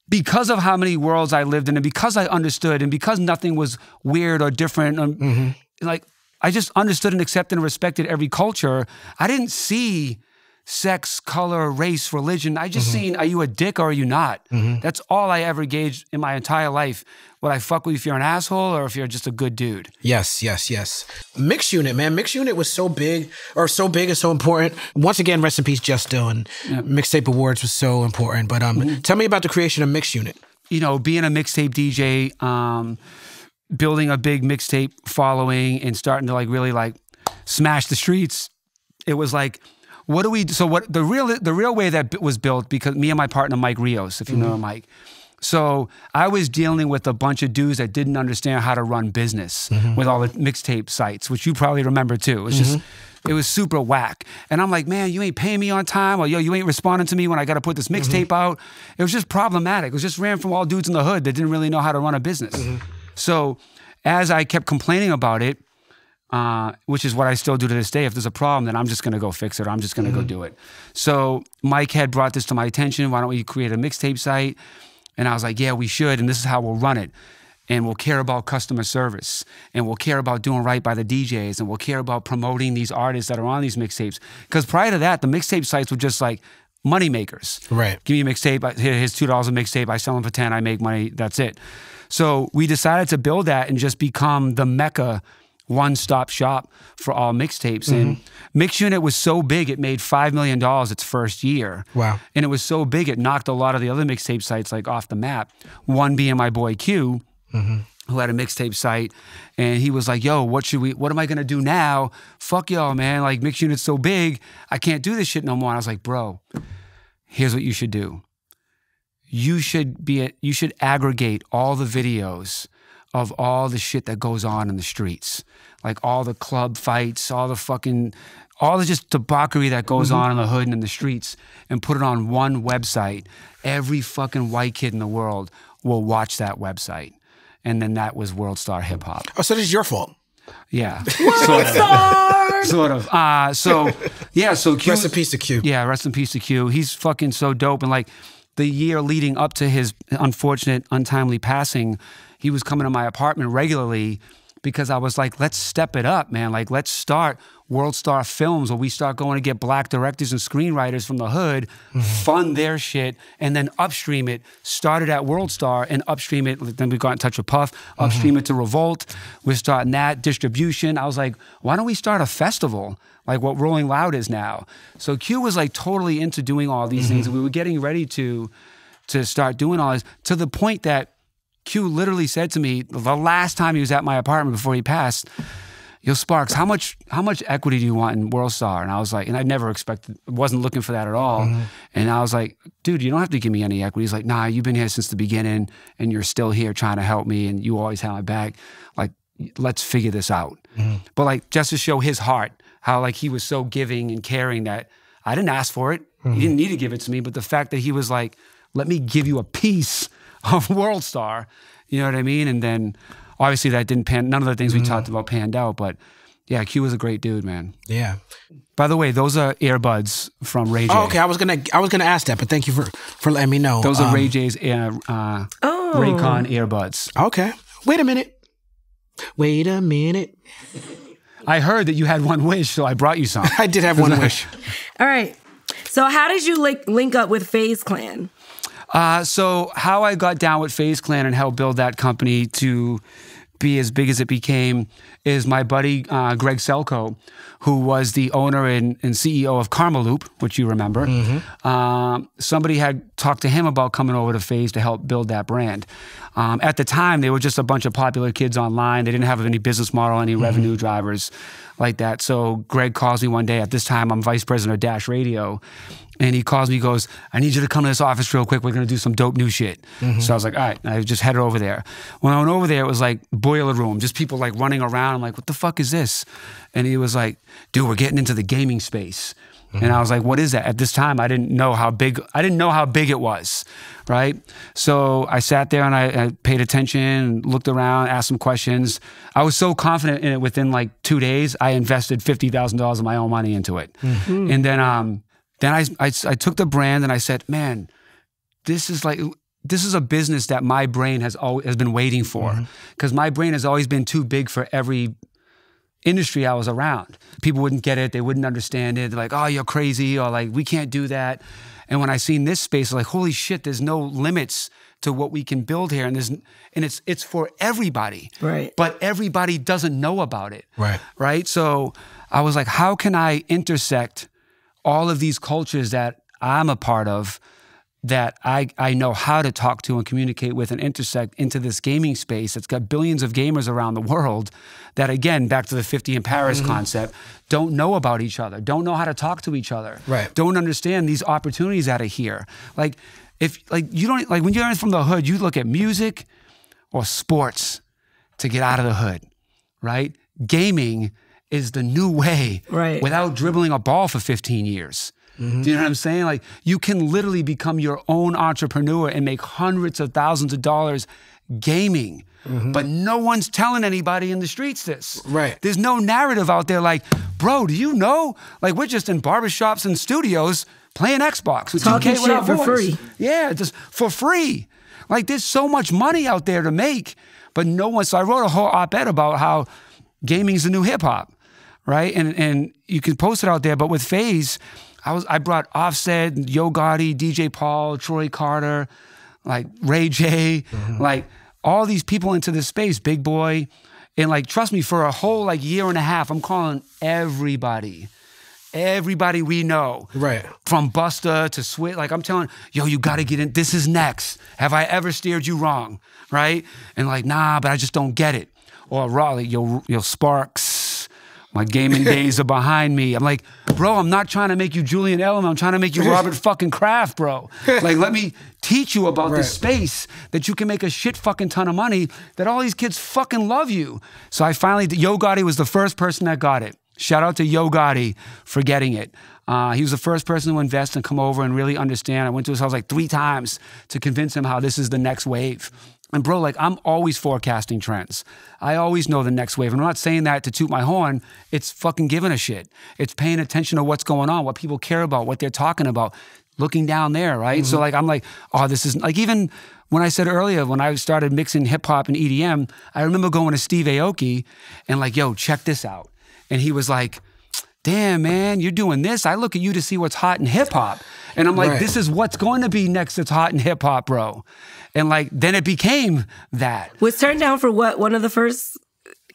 because of how many worlds I lived in, and because I understood, and because nothing was weird or different, um, like I just understood and accepted and respected every culture. I didn't see sex, color, race, religion. I just seen, are you a dick or are you not? That's all I ever gauged in my entire life. Would I fuck with you if you're an asshole or if you're just a good dude? Yes, yes, yes. MixUnit, man. MixUnit was so big, or so big and so important. Once again, rest in peace, Justo and mixtape awards was so important. But um, tell me about the creation of MixUnit. you know, being a mixtape DJ, um, building a big mixtape following and starting to like really like smash the streets. It was like, what do we? So what the real the real way that was built because me and my partner Mike Rios, if you know mm-hmm. Mike. So I was dealing with a bunch of dudes that didn't understand how to run business mm-hmm. with all the mixtape sites, which you probably remember too. It's just mm-hmm. it was super whack. And I'm like, man, you ain't paying me on time, or yo, you ain't responding to me when I got to put this mixtape out. It was just problematic. It was just ran from all dudes in the hood that didn't really know how to run a business. So as I kept complaining about it, uh, which is what I still do to this day. If there's a problem, then I'm just going to go fix it. Or I'm just going to go do it. So Mike had brought this to my attention. Why don't we create a mixtape site? And I was like, yeah, we should. And this is how we'll run it. And we'll care about customer service. And we'll care about doing right by the DJs. And we'll care about promoting these artists that are on these mixtapes. Because prior to that, the mixtape sites were just like money makers. Right. Give me a mixtape. Here's two dollars a mixtape. I sell them for ten. I make money. That's it. So we decided to build that and just become the mecca one stop shop for all mixtapes. And mm-hmm. MixUnit was so big, it made $5 million its first year. Wow. And it was so big, it knocked a lot of the other mixtape sites like off the map. One being my boy Q, mm-hmm. who had a mixtape site, and he was like, "Yo, what should we? What am I gonna do now? Fuck y'all, man! Like MixUnit's so big, I can't do this shit no more." And I was like, "Bro, here's what you should do. You should be. You should aggregate all the videos." Of all the shit that goes on in the streets, like all the club fights, all the fucking, all the just debauchery that goes on in the hood and in the streets, and put it on one website. Every fucking white kid in the world will watch that website and then that was World Star Hip Hop. Oh, so this is your fault. Yeah, sort of. Sort of. Uh, so yeah, so Q. Rest in peace to Q. Yeah, rest in peace to Q. He's fucking so dope. And like the year leading up to his unfortunate, untimely passing, he was coming to my apartment regularly because I was like, let's step it up, man. Like, let's start World Star Films where we start going to get black directors and screenwriters from the hood, mm-hmm. fund their shit, and then upstream it. Started at World Star and upstream it. Then we got in touch with Puff, mm-hmm. upstream it to Revolt. We're starting that distribution. I was like, why don't we start a festival? Like what Rolling Loud is now. So Q was like totally into doing all these mm-hmm. things. And we were getting ready to to start doing all this to the point that Q literally said to me the last time he was at my apartment before he passed, Yo, Sparks, how much how much equity do you want in WorldStar?" And I was like, and I never expected, wasn't looking for that at all. Mm-hmm. And I was like, dude, you don't have to give me any equity. He's like, nah, you've been here since the beginning, and you're still here trying to help me, and you always have my back. Like, let's figure this out. Mm-hmm. But like, just to show his heart, how like he was so giving and caring that I didn't ask for it. He mm-hmm. didn't need to give it to me, but the fact that he was like, let me give you a piece of World Star, you know what I mean? And then obviously that didn't pan, none of the things we talked about panned out, but yeah, Q was a great dude, man. Yeah. By the way, those are earbuds from Ray J. Oh, okay. I was gonna I was gonna ask that, but thank you for for letting me know. Those are Um, Ray J's uh, uh, Oh. Raycon earbuds. Okay. Wait a minute. Wait a minute. I heard that you had one wish, so I brought you some. I did have one wish. All right. So how did you link link up with FaZe Clan? Uh, so how I got down with FaZe Clan and helped build that company to be as big as it became is my buddy uh, Greg Selkoe, who was the owner and, and CEO of Karmaloop, which you remember. Um, somebody had talked to him about coming over to FaZe to help build that brand. Um, at the time, they were just a bunch of popular kids online. They didn't have any business model, any revenue drivers like that. So Greg calls me one day. At this time, I'm vice president of Dash Radio. And he calls me, he goes, I need you to come to this office real quick. We're going to do some dope new shit. So I was like, all right. And I just headed over there. When I went over there, it was like boiler room, just people like running around. I'm like, what the fuck is this? And he was like, dude, we're getting into the gaming space. And I was like, what is that? At this time, I didn't know how big, I didn't know how big it was, right? So I sat there and I, I paid attention, and looked around, asked some questions. I was so confident in it within like two days, I invested $50,000 of my own money into it. And then, um, then I, I, I took the brand and I said, man, this is like this is a business that my brain has always has been waiting for because my brain has always been too big for every industry I was around. People wouldn't get it, they wouldn't understand it. They're like, "Oh, you're crazy," or like, "We can't do that." And when I seen this space, I was like, "Holy shit! There's no limits to what we can build here, and there's and it's it's for everybody." Right. But everybody doesn't know about it Right. right? So I was like, how can I intersect all of these cultures that I'm a part of that I, I know how to talk to and communicate with and intersect into this gaming space that's got billions of gamers around the world that, again, back to the 50 in Paris mm-hmm. concept, don't know about each other, don't know how to talk to each other, Right. don't understand these opportunities out of here. Like, if, like, you don't, like, when you're from the hood, you look at music or sports to get out of the hood, right? Gaming is the new way Right. without dribbling a ball for 15 years. Mm-hmm. Do you know what I'm saying? Like you can literally become your own entrepreneur and make hundreds of thousands of dollars gaming. Mm-hmm. But no one's telling anybody in the streets this. Right. There's no narrative out there like, bro, do you know? Like we're just in barbershops and studios playing Xbox with Talking 2K with shit for boys. free. Yeah, just for free. Like there's so much money out there to make, but no one. So I wrote a whole op-ed about how gaming's the new hip hop, right? And and you can post it out there. But with FaZe, I was I brought Offset, Yo Gotti, DJ Paul, Troy Carter, like Ray J, mm-hmm. like all these people into this space, Big Boy. And like, trust me, for a whole like year and a half, I'm calling everybody, everybody we know, Right. from Busta to Swit. Like I'm telling, yo, you got to get in. This is next. Have I ever steered you wrong? Right? And like, nah, but I just don't get it. Or Raleigh, yo, yo, Sparks. My gaming days are behind me. I'm like, bro, I'm not trying to make you Julian Edelman. I'm trying to make you Robert fucking Kraft, bro. Like, let me teach you about Right. this space that you can make a shit fucking ton of money. That all these kids fucking love you. So I finally, Yo Gotti was the first person that got it. Shout out to Yo Gotti for getting it. Uh, he was the first person to invest and come over and really understand. I went to his house like three times to convince him how this is the next wave. And bro, like I'm always forecasting trends. I always know the next wave. And I'm not saying that to toot my horn. It's fucking giving a shit. It's paying attention to what's going on, what people care about, what they're talking about, looking down there, right? So mm-hmm. like I'm like, oh, this is like even when I said earlier, when I started mixing hip hop and EDM, I remember going to Steve Aoki and like, yo, check this out. And he was like, damn, man, you're doing this. I look at you to see what's hot in hip hop. And I'm like, Right. this is what's going to be next that's hot in hip hop, bro. And like, then it became that. Was turned down for what? One of the first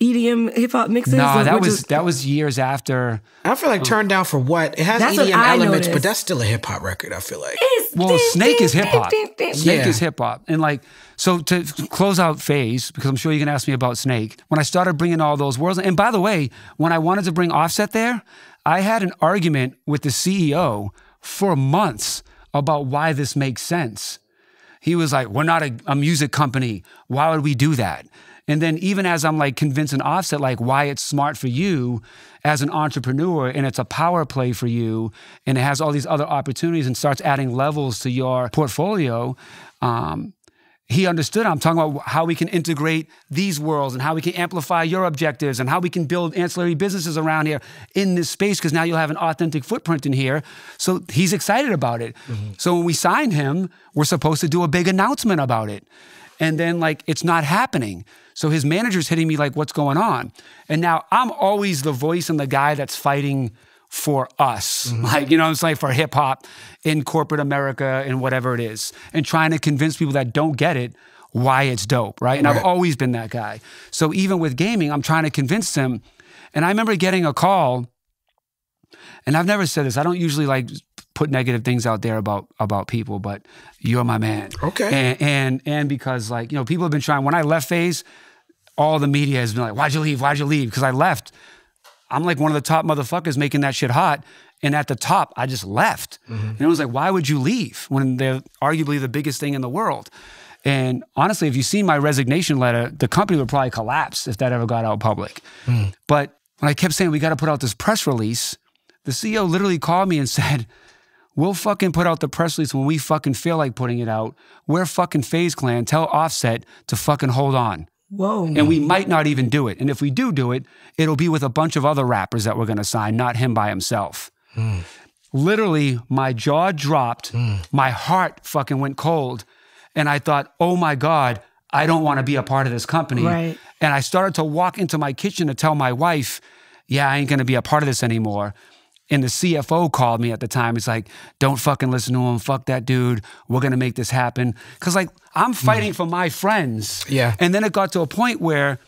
EDM hip hop mixes? No, Or that was is- that was years after. I feel like turned down for what? It has EDM I elements, but that's still a hip hop record. I feel like. It's- Well, Snake is hip hop. Snake Yeah. is hip hop, and like so to close out FaZe because I'm sure you can ask me about Snake. When I started bringing all those worlds, and by the way, when I wanted to bring Offset there, I had an argument with the CEO for months about why this makes sense. He was like, "We're not a, a music company. Why would we do that?" And then even as I'm like convincing Offset like why it's smart for you as an entrepreneur and it's a power play for you and it has all these other opportunities and starts adding levels to your portfolio. Um, he understood. I'm talking about how we can integrate these worlds and how we can amplify your objectives and how we can build ancillary businesses around here in this space because now you'll have an authentic footprint in here. So he's excited about it. Mm-hmm. So when we signed him, we're supposed to do a big announcement about it. And then like it's not happening. So his manager's hitting me like, what's going on? And now I'm always the voice and the guy that's fighting for us. Mm-hmm. Like, you know what I'm saying? For hip hop in corporate America and whatever it is. And trying to convince people that don't get it why it's dope, right? And I've always been that guy. So even with gaming, I'm trying to convince them. And I remember getting a call, and I've never said this. I don't usually like put negative things out there about about people, but you're my man. Okay. And and and because like, you know, people have been trying when I left FaZe, all the media has been like, Why'd you leave? Why'd you leave? Because I left. I'm like one of the top motherfuckers making that shit hot. And at the top, I just left. Mm-hmm. And it was like, why would you leave when they're arguably the biggest thing in the world? And honestly, if you seen my resignation letter, the company would probably collapse if that ever got out public. Hmm. But when I kept saying we got to put out this press release, the CEO literally called me and said, We'll fucking put out the press release when we fucking feel like putting it out. We're fucking FaZe Clan. Tell Offset to fucking hold on. Whoa. And we might not even do it. And if we do do it, it'll be with a bunch of other rappers that we're going to sign, not him by himself. Hmm. Literally, my jaw dropped. Hmm. My heart fucking went cold. And I thought, oh my God, I don't want to be a part of this company. Right. And I started to walk into my kitchen to tell my wife, yeah, I ain't going to be a part of this anymore. And the CFO called me at the time. He's like, don't fucking listen to him. Fuck that dude. We're going to make this happen. Because, like, I'm mm. fighting for my friends. Yeah. And then it got to a point where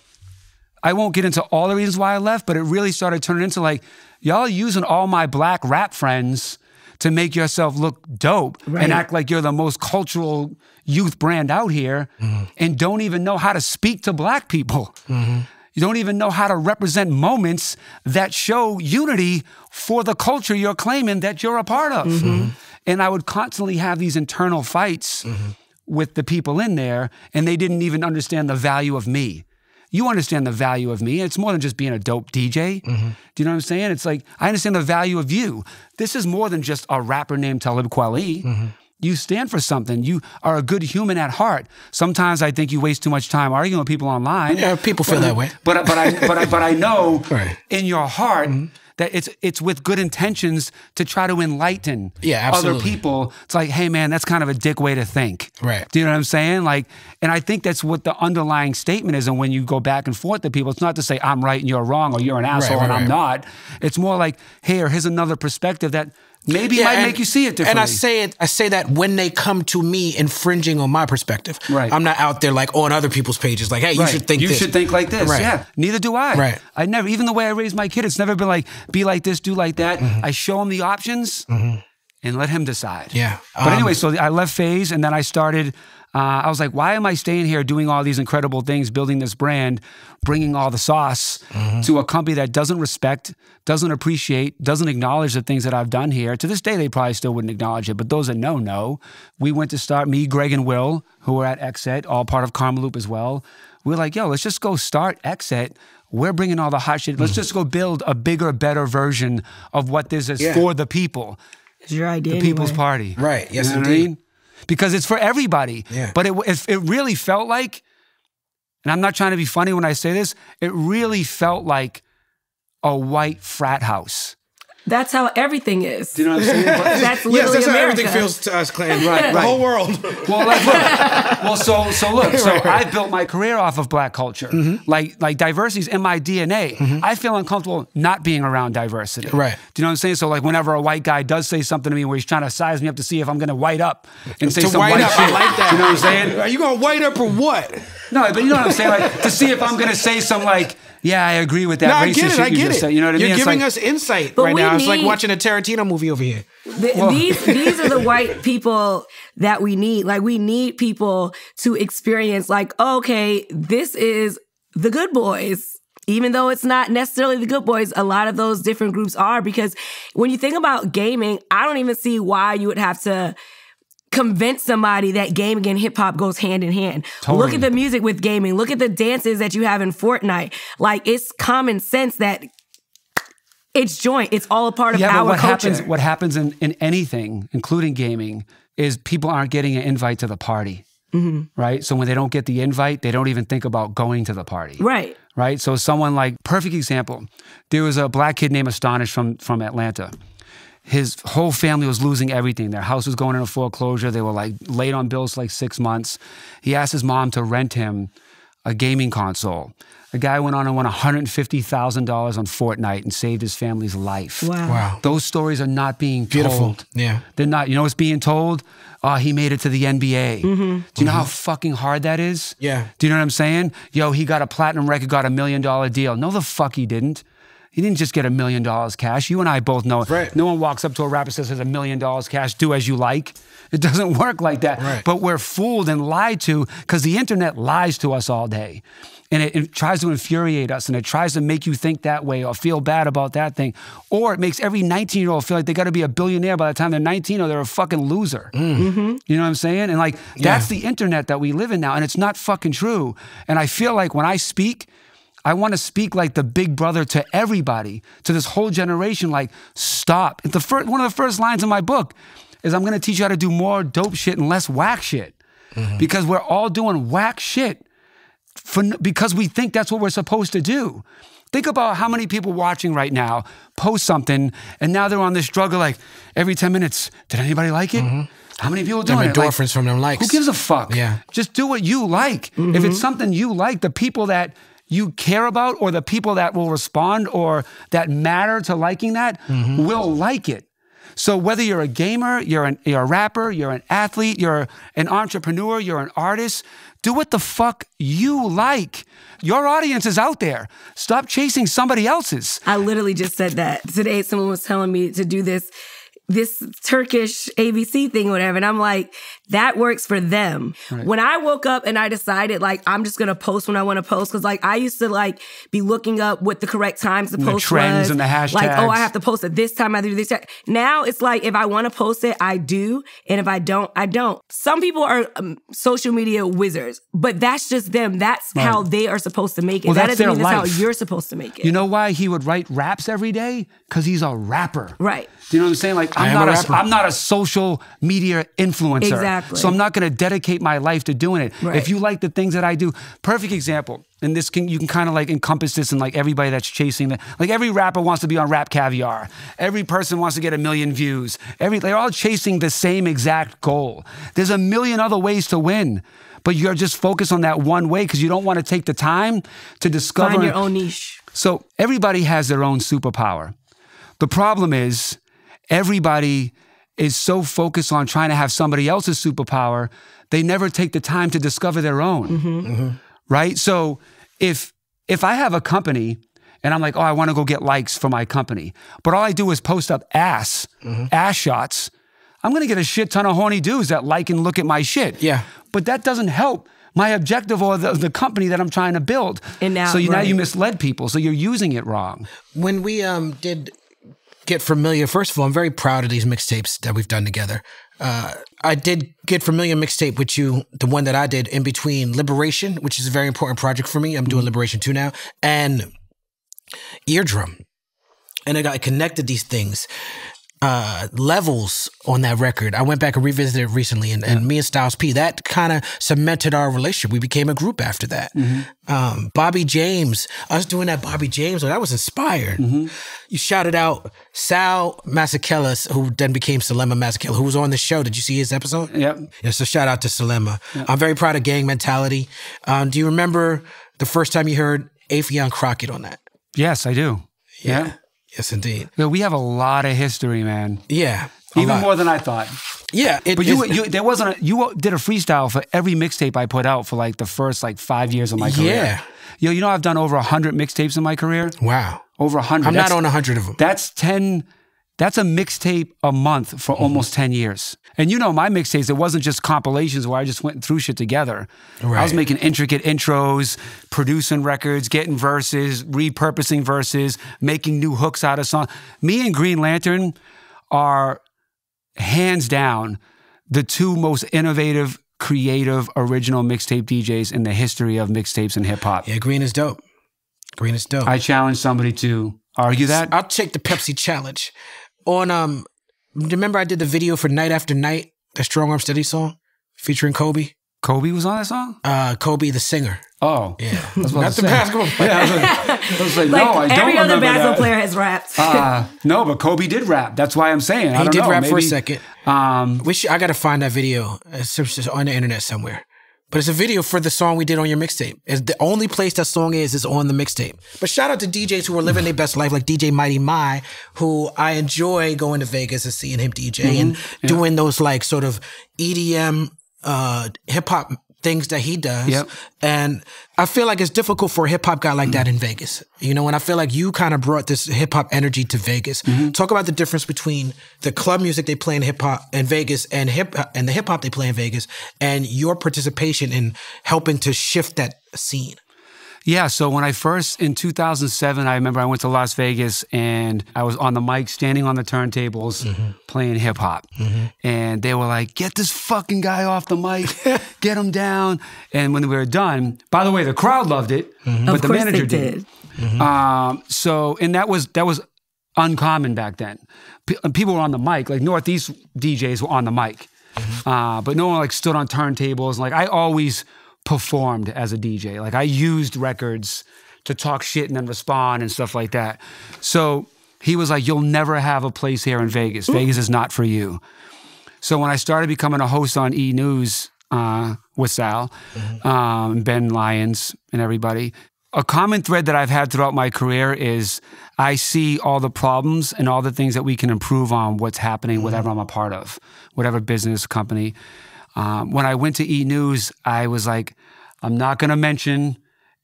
I won't get into all the reasons why I left, but it really started turning into like, y'all using all my black rap friends to make yourself look dope Right. and act like you're the most cultural youth brand out here mm-hmm. and don't even know how to speak to black people. Mm-hmm. You don't even know how to represent moments that show unity for the culture you're claiming that you're a part of. Mm-hmm. Mm-hmm. And I would constantly have these internal fights mm-hmm. with the people in there, and they didn't even understand the value of me. You understand the value of me. It's more than just being a dope DJ. Do you know what I'm saying? It's like, I understand the value of you. This is more than just a rapper named Talib Kweli. You stand for something. You are a good human at heart. Sometimes I think you waste too much time arguing with people online. Yeah, people feel But- that way. But but I but I but I know Right. in your heart mm-hmm. that it's it's with good intentions to try to enlighten Yeah, other people. It's like, hey man, that's kind of a dick way to think. Right. Do you know what I'm saying? Like, and I think that's what the underlying statement is. And when you go back and forth to people, it's not to say I'm right and you're wrong or you're an asshole right, and I'm right. not. It's more like, hey, or here's another perspective that maybe it might and- make you see it differently. And I say it, I say that when they come to me infringing on my perspective. Right. I'm not out there like on other people's pages, like, hey, you Right. should think you this. should think like this. Right. Yeah. Neither do I. Right. I never, even the way I raise my kid, it's never been like, be like this, do like that. Mm-hmm. I show him the options and let him decide. Yeah. But Um, anyway, so I left FaZe and then I started. Uh, I was like, why am I staying here doing all these incredible things, building this brand, bringing all the sauce Mm-hmm. to a company that doesn't respect, doesn't appreciate, doesn't acknowledge the things that I've done here? To this day, they probably still wouldn't acknowledge it, but those that know, know. We went to start, me, Greg, and Will, who were at Exit, all part of Karmaloop as well. We are like, yo, let's just go start Exit We're bringing all the hot shit. Let's just go build a bigger, better version of what this is Mm. Yeah. for the people It's your idea. the People's. Party. Right. Yes, You know what I indeed. mean? Because it's for everybody. Yeah. But it, it, it really felt like, and I'm not trying to be funny when I say this, it really felt like a white frat house. That's how everything is. Do you know what I'm saying? That's literally Yes, that's how everything feels to us, Clan. Right, The whole world. well, like, look, well, so so look, so Right, right. I built my career off of black culture. Mm-hmm. Like like diversity's in my DNA. I feel uncomfortable not being around diversity. Right. Do you know what I'm saying? So like whenever a white guy does say something to me where he's trying to size me up to see if I'm gonna white up and say to some white white up, shit. I like that. You know what I'm saying? Are you going to white up or what? No, but you know what I'm saying? Like to see if I'm gonna say some like, yeah, I agree with that No, I get it. I get it. said. You know what I mean? You're It's giving like- us insight right we now. It's like watching a Tarantino movie over here. Th- these these are the white people that we need. Like we need people to experience like, okay, this is the good boys. Even though it's not necessarily the good boys, a lot of those different groups are because when you think about gaming, I don't even see why you would have to convince somebody that gaming and hip hop goes hand in hand. Look at the music with gaming. Look at the dances that you have in Fortnite. Like it's common sense that it's joint. It's all a part of yeah, our but what culture. happens? What happens in, in anything, including gaming, is people aren't getting an invite to the party. Mm-hmm. Right. So when they don't get the invite, they don't even think about going to the party. right. right? So someone like perfect example. There was a black kid named Astonish from from Atlanta. His whole family was losing everything. Their house was going into foreclosure. They were like late on bills for like six months. He asked his mom to rent him a gaming console. The guy went on and won $150,000 on Fortnite and saved his family's life. Wow. Wow. Those stories are not being Beautiful. told. Yeah. They're not. You know what's being told? Oh, he made it to the NBA. Mm-hmm. Do you know mm-hmm. how fucking hard that is? Yeah. Do you know what I'm saying? Yo, he got a platinum record, got a million dollar deal. No, the fuck he didn't. He didn't just get a million dollars cash. You and I both know it. Right. No one walks up to a rapper and says, "There's a million dollars cash. Do as you like." It doesn't work like that. Right. But we're fooled and lied to because the internet lies to us all day. And it, it tries to infuriate us and it tries to make you think that way or feel bad about that thing. Or it makes every 19 year old feel like they got to be a billionaire by the time they're 19 or they're a fucking loser. Mm-hmm. You know what I'm saying? And like, that's the internet that we live in now. And it's not fucking true. And I feel like when I speak, I want to speak like the big brother to everybody, to this whole generation. Like, stop. The first, one of the first lines in my book is I'm going to teach you how to do more dope shit and less whack shit. Mm-hmm. Because we're all doing whack shit for, because we think that's what we're supposed to do. Think about how many people watching right now post something and now they're on this drug of like every 10 minutes, did anybody like it? Mm-hmm. How many people doing it? Like, from them likes. who gives a fuck? Yeah. Just do what you like. If it's mm-hmm. something you like, the people that you care about or the people that will respond or that matter to liking that mm-hmm. will like it. So whether you're a gamer, you're, an, you're a rapper, you're an athlete, you're an entrepreneur, you're an artist, do what the fuck you like. Your audience is out there. Stop chasing somebody else's. I literally just said that today. Someone was telling me to do this, this Turkish ABC thing, whatever, and I'm like, that works for them. When I woke up and I decided like I'm just gonna post when I want to post, because like I used to like be looking up what the correct times to the post trends was. and the hashtags. Like, oh. I have to post at this time. I do this. time. Now it's like if I want to post it, I do, and if I don't, I don't. Some people are um, social media wizards, but that's just them. That's how they are supposed to make it. Well, that that's doesn't mean their that's how you're supposed to make it. You know why he would write raps every day? Because he's a rapper. Right. Do you know what I'm saying? Like I'm am not a a, rapper. I'm not a social media influencer. Exactly. So I'm not going to dedicate my life to doing it. Right. If you like the things that I do, perfect example. And this can you can kind of like encompass this in like everybody that's chasing the like every rapper wants to be on Rap Caviar. Every person wants to get a million views. Every they're all chasing the same exact goal. There's a million other ways to win. But you're just focused on that one way because you don't want to take the time to discover Find your own niche. so everybody has their own superpower. The problem is everybody is so focused on trying to have somebody else's superpower, they never take the time to discover their own. Mm-hmm. Mm-hmm. Right? So if if I have a company and I'm like, oh, I want to go get likes for my company, but all I do is post up ass, mm-hmm. ass shots, I'm gonna get a shit ton of horny dudes that like and look at my shit. Yeah. But that doesn't help my objective or the, the company that I'm trying to build. And now- so you, now you misled people. So you're using it wrong. when we um did get familiar, first of all, I'm very proud of these mixtapes that we've done together. Uh, I did get familiar mixtape with you, the one that I did in between Liberation, which is a very important project for me. I'm doing Liberation 2 now, and Eardrum. And I got connected these things. Uh, levels on that record. I went back and revisited it recently, and, and me and Styles P. That kind of cemented our relationship. We became a group after that. Um, Bobby James, us doing that Bobby James, that was inspired. You shouted out Sal Masekela's, who then became Salema Masekela, who was on the show. Did you see his episode? Yep. Yeah, so shout out to Salema. I'm very proud of Gang Mentality. Um, do you remember the first time you heard Affion Crockett on that? Yes, I do. Yeah. Yes, indeed. Yeah, we have a lot of history, man. Yeah. Even lot. more than I thought. Yeah. It, But you, you there wasn't a, you did a freestyle for every mixtape I put out for like the first like five years of my career. Yeah. Yo, you know I've done over a hundred mixtapes in my career. wow. Over a hundred. I'm That's- not on a hundred of them. That's 10, that's a mixtape a month for mm-hmm. almost 10 years. And you know, my mixtapes, it wasn't just compilations where I just went and threw shit together. I was making intricate intros, producing records, getting verses, repurposing verses, making new hooks out of songs. Me and Green Lantern are hands down the two most innovative, creative, original mixtape DJs in the history of mixtapes and hip hop. Yeah, green is dope. Green is dope. I challenge somebody to argue that. I'll take the Pepsi challenge. On um remember I did the video for Night After Night, the Strong Arm Steady song featuring Kobe? Kobe was on that song? Uh Kobe the singer. Oh, Yeah. I was about Not the say. basketball player. Yeah, I was like, I was like, Like no, I don't every other basketball that. player has rapped. Uh, no, but Kobe did rap. That's why I'm saying. I He don't did know, rap for a second. Um, Wish I gotta find that video. It's just on the internet somewhere. But it's a video for the song we did on your mixtape. It's the only place that song is is on the mixtape. But shout out to DJs who are living their best life, like DJ Mighty Mi, who I enjoy going to Vegas and seeing him DJ and doing those like sort of EDM uh hip hop things that he does. Yep. And I feel like it's difficult for a hip hop guy like that mm. in Vegas. You know, and I feel like you kind of brought this hip hop energy to Vegas. Mm-hmm. Talk about the difference between the club music they play in hip hop in Vegas and hip and the hip hop they play in Vegas and your participation in helping to shift that scene. Yeah, so when I first, in 2007, I remember I went to Las Vegas and I was on the mic, standing on the turntables, mm-hmm. playing hip hop. Mm-hmm. And they were like, get this fucking guy off the mic, get him down. And when we were done, by the way, the crowd loved it, mm-hmm. but Of the manager they didn't. did. Um, so, and that was that was uncommon back then. P- people were on the mic, like Northeast DJs were on the mic, uh, but no one like stood on turntables. Like I always performed as a DJ. Like I used records to talk shit and then respond and stuff like that. So he was like, "You'll never have a place here in Vegas. Vegas is not for you." So when I started becoming a host on E News uh, with Sal, um, Ben Lyons, and everybody, a common thread that I've had throughout my career is I see all the problems and all the things that we can improve on what's happening, whatever I'm a part of, whatever business company. Um, when I went to E News, I was like, I'm not going to mention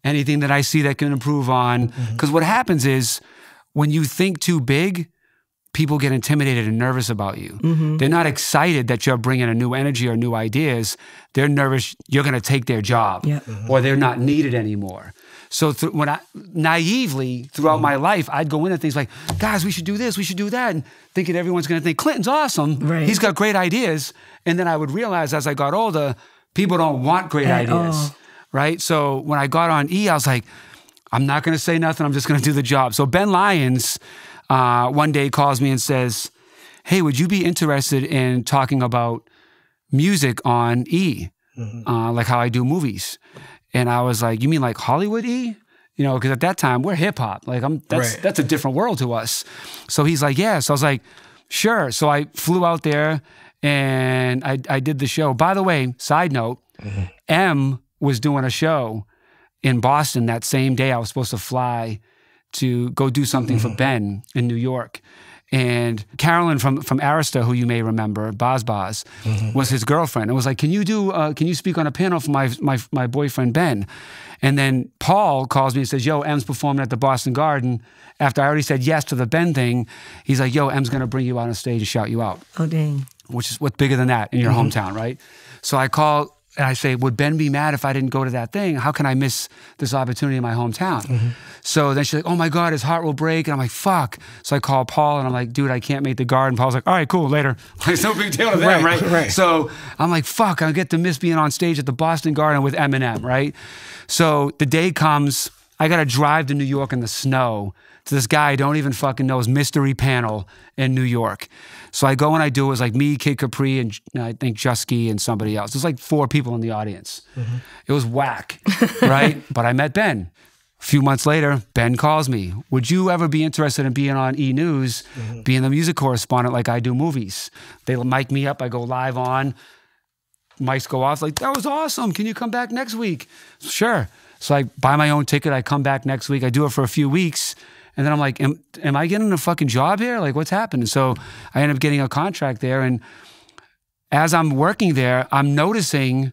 anything that I see that can improve on. Mm-hmm. Because what happens is when you think too big, people get intimidated and nervous about you. Mm-hmm. They're not excited that you're bringing a new energy or new ideas. They're nervous you're going to take their job Yeah. Mm-hmm. or they're not needed anymore. So th- when I naively throughout my life, I'd go into things like, guys, we should do this, we should do that, and thinking everyone's going to think Clinton's awesome. Right. He's got great ideas. And then I would realize as I got older, people don't want great At ideas. all. Right. So when I got on E, I was like, I'm not going to say nothing. I'm just going to do the job. So Ben Lyons uh, one day calls me and says, Hey, would you be interested in talking about music on E? Uh, like how I do movies. And I was like, You mean like Hollywood E? You know, because at that time we're hip hop. Like I'm that's Right. that's a different world to us. So he's like, Yeah. So I was like, Sure. So I flew out there and I, I did the show. By the way, side note, mm-hmm. Em was doing a show in Boston that same day I was supposed to fly to go do something for mm-hmm. Ben in New York. And Carolyn from from Arista, who you may remember, Boz Boz, was his girlfriend. And was like, "Can you do? Uh, can you speak on a panel for my my my boyfriend Ben?" And then Paul calls me and says, "Yo, Em's performing at the Boston Garden." After I already said yes to the Ben thing, he's like, "Yo, Em's gonna bring you out on stage and shout you out." Oh dang. which is what's bigger than that in your hometown, right? So I call and I say, Would Ben be mad if I didn't go to that thing? How can I miss this opportunity in my hometown? Mm-hmm. So then she's like, Oh my God, his heart will break. And I'm like, Fuck. So I call Paul and I'm like, Dude, I can't make the garden. Paul's like, All right, cool, later. it's no big deal to them, Right, right? right. So I'm like, Fuck, I get to miss being on stage at the Boston Garden with Eminem, right? So the day comes, I got to drive to New York in the snow to this guy I don't even fucking know his mystery panel in New York. So I go and I do it. was like me, Kid Capri, and I think Jusky and somebody else. There's like four people in the audience. Mm-hmm. It was whack, right? but I met Ben. A few months later, Ben calls me. Would you ever be interested in being on E News, mm-hmm. being the music correspondent like I do movies? They mic me up. I go live on mics go off like that was awesome can you come back next week sure so i buy my own ticket i come back next week i do it for a few weeks and then i'm like am, am i getting a fucking job here? Like what's happening? So i end up getting a contract there. And as i'm working there i'm noticing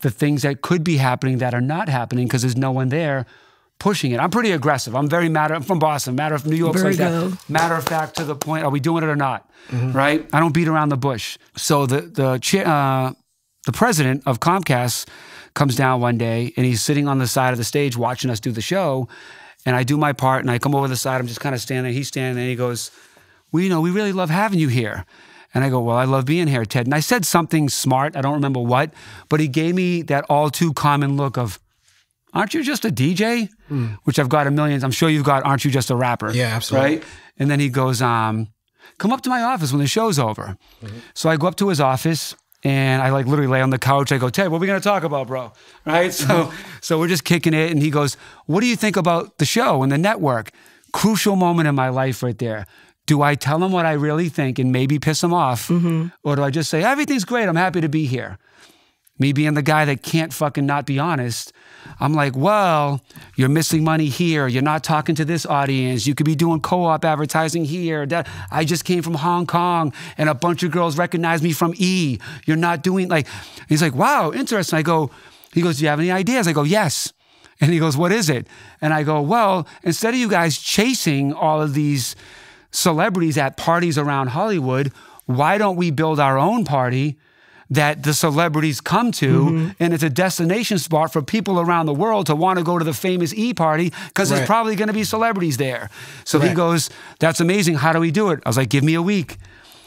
the things that could be happening that are not happening because there's no one there pushing it. I'm pretty aggressive. I'm very matter i'm from boston matter of new york's like that matter of fact to the point are we doing it or not right? I don't beat around the bush. So the the chair uh, the president of Comcast comes down one day and he's sitting on the side of the stage watching us do the show. And I do my part and I come over the side. I'm just kind of standing there. He's standing there. And he goes, Well, you know, we really love having you here. And I go, Well, I love being here, Ted. And I said something smart. I don't remember what, but he gave me that all too common look of, Aren't you just a DJ? Which I've got a million. I'm sure you've got, Aren't you just a rapper? Yeah, absolutely. Right? And then he goes, um, Come up to my office when the show's over. So I go up to his office and I like literally lay on the couch. I go, Ted, what are we gonna talk about, bro? Right? So so we're just kicking it. And he goes, What do you think about the show and the network? Crucial moment in my life right there. Do I tell him what I really think and maybe piss him off? Mm-hmm. Or do I just say, everything's great, I'm happy to be here? Me being the guy that can't fucking not be honest, I'm like, well, you're missing money here. You're not talking to this audience. You could be doing co-op advertising here. That I just came from Hong Kong and a bunch of girls recognized me from E. You're not doing like. He's like, wow, interesting. I go, he goes, do you have any ideas? I go, yes. And he goes, what is it? And I go, well, instead of you guys chasing all of these celebrities at parties around Hollywood, why don't we build our own party? That the celebrities come to, mm-hmm. and it's a destination spot for people around the world to want to go to the famous E party because Right. there's probably going to be celebrities there. So he goes, "That's amazing. How do we do it?" I was like, "Give me a week."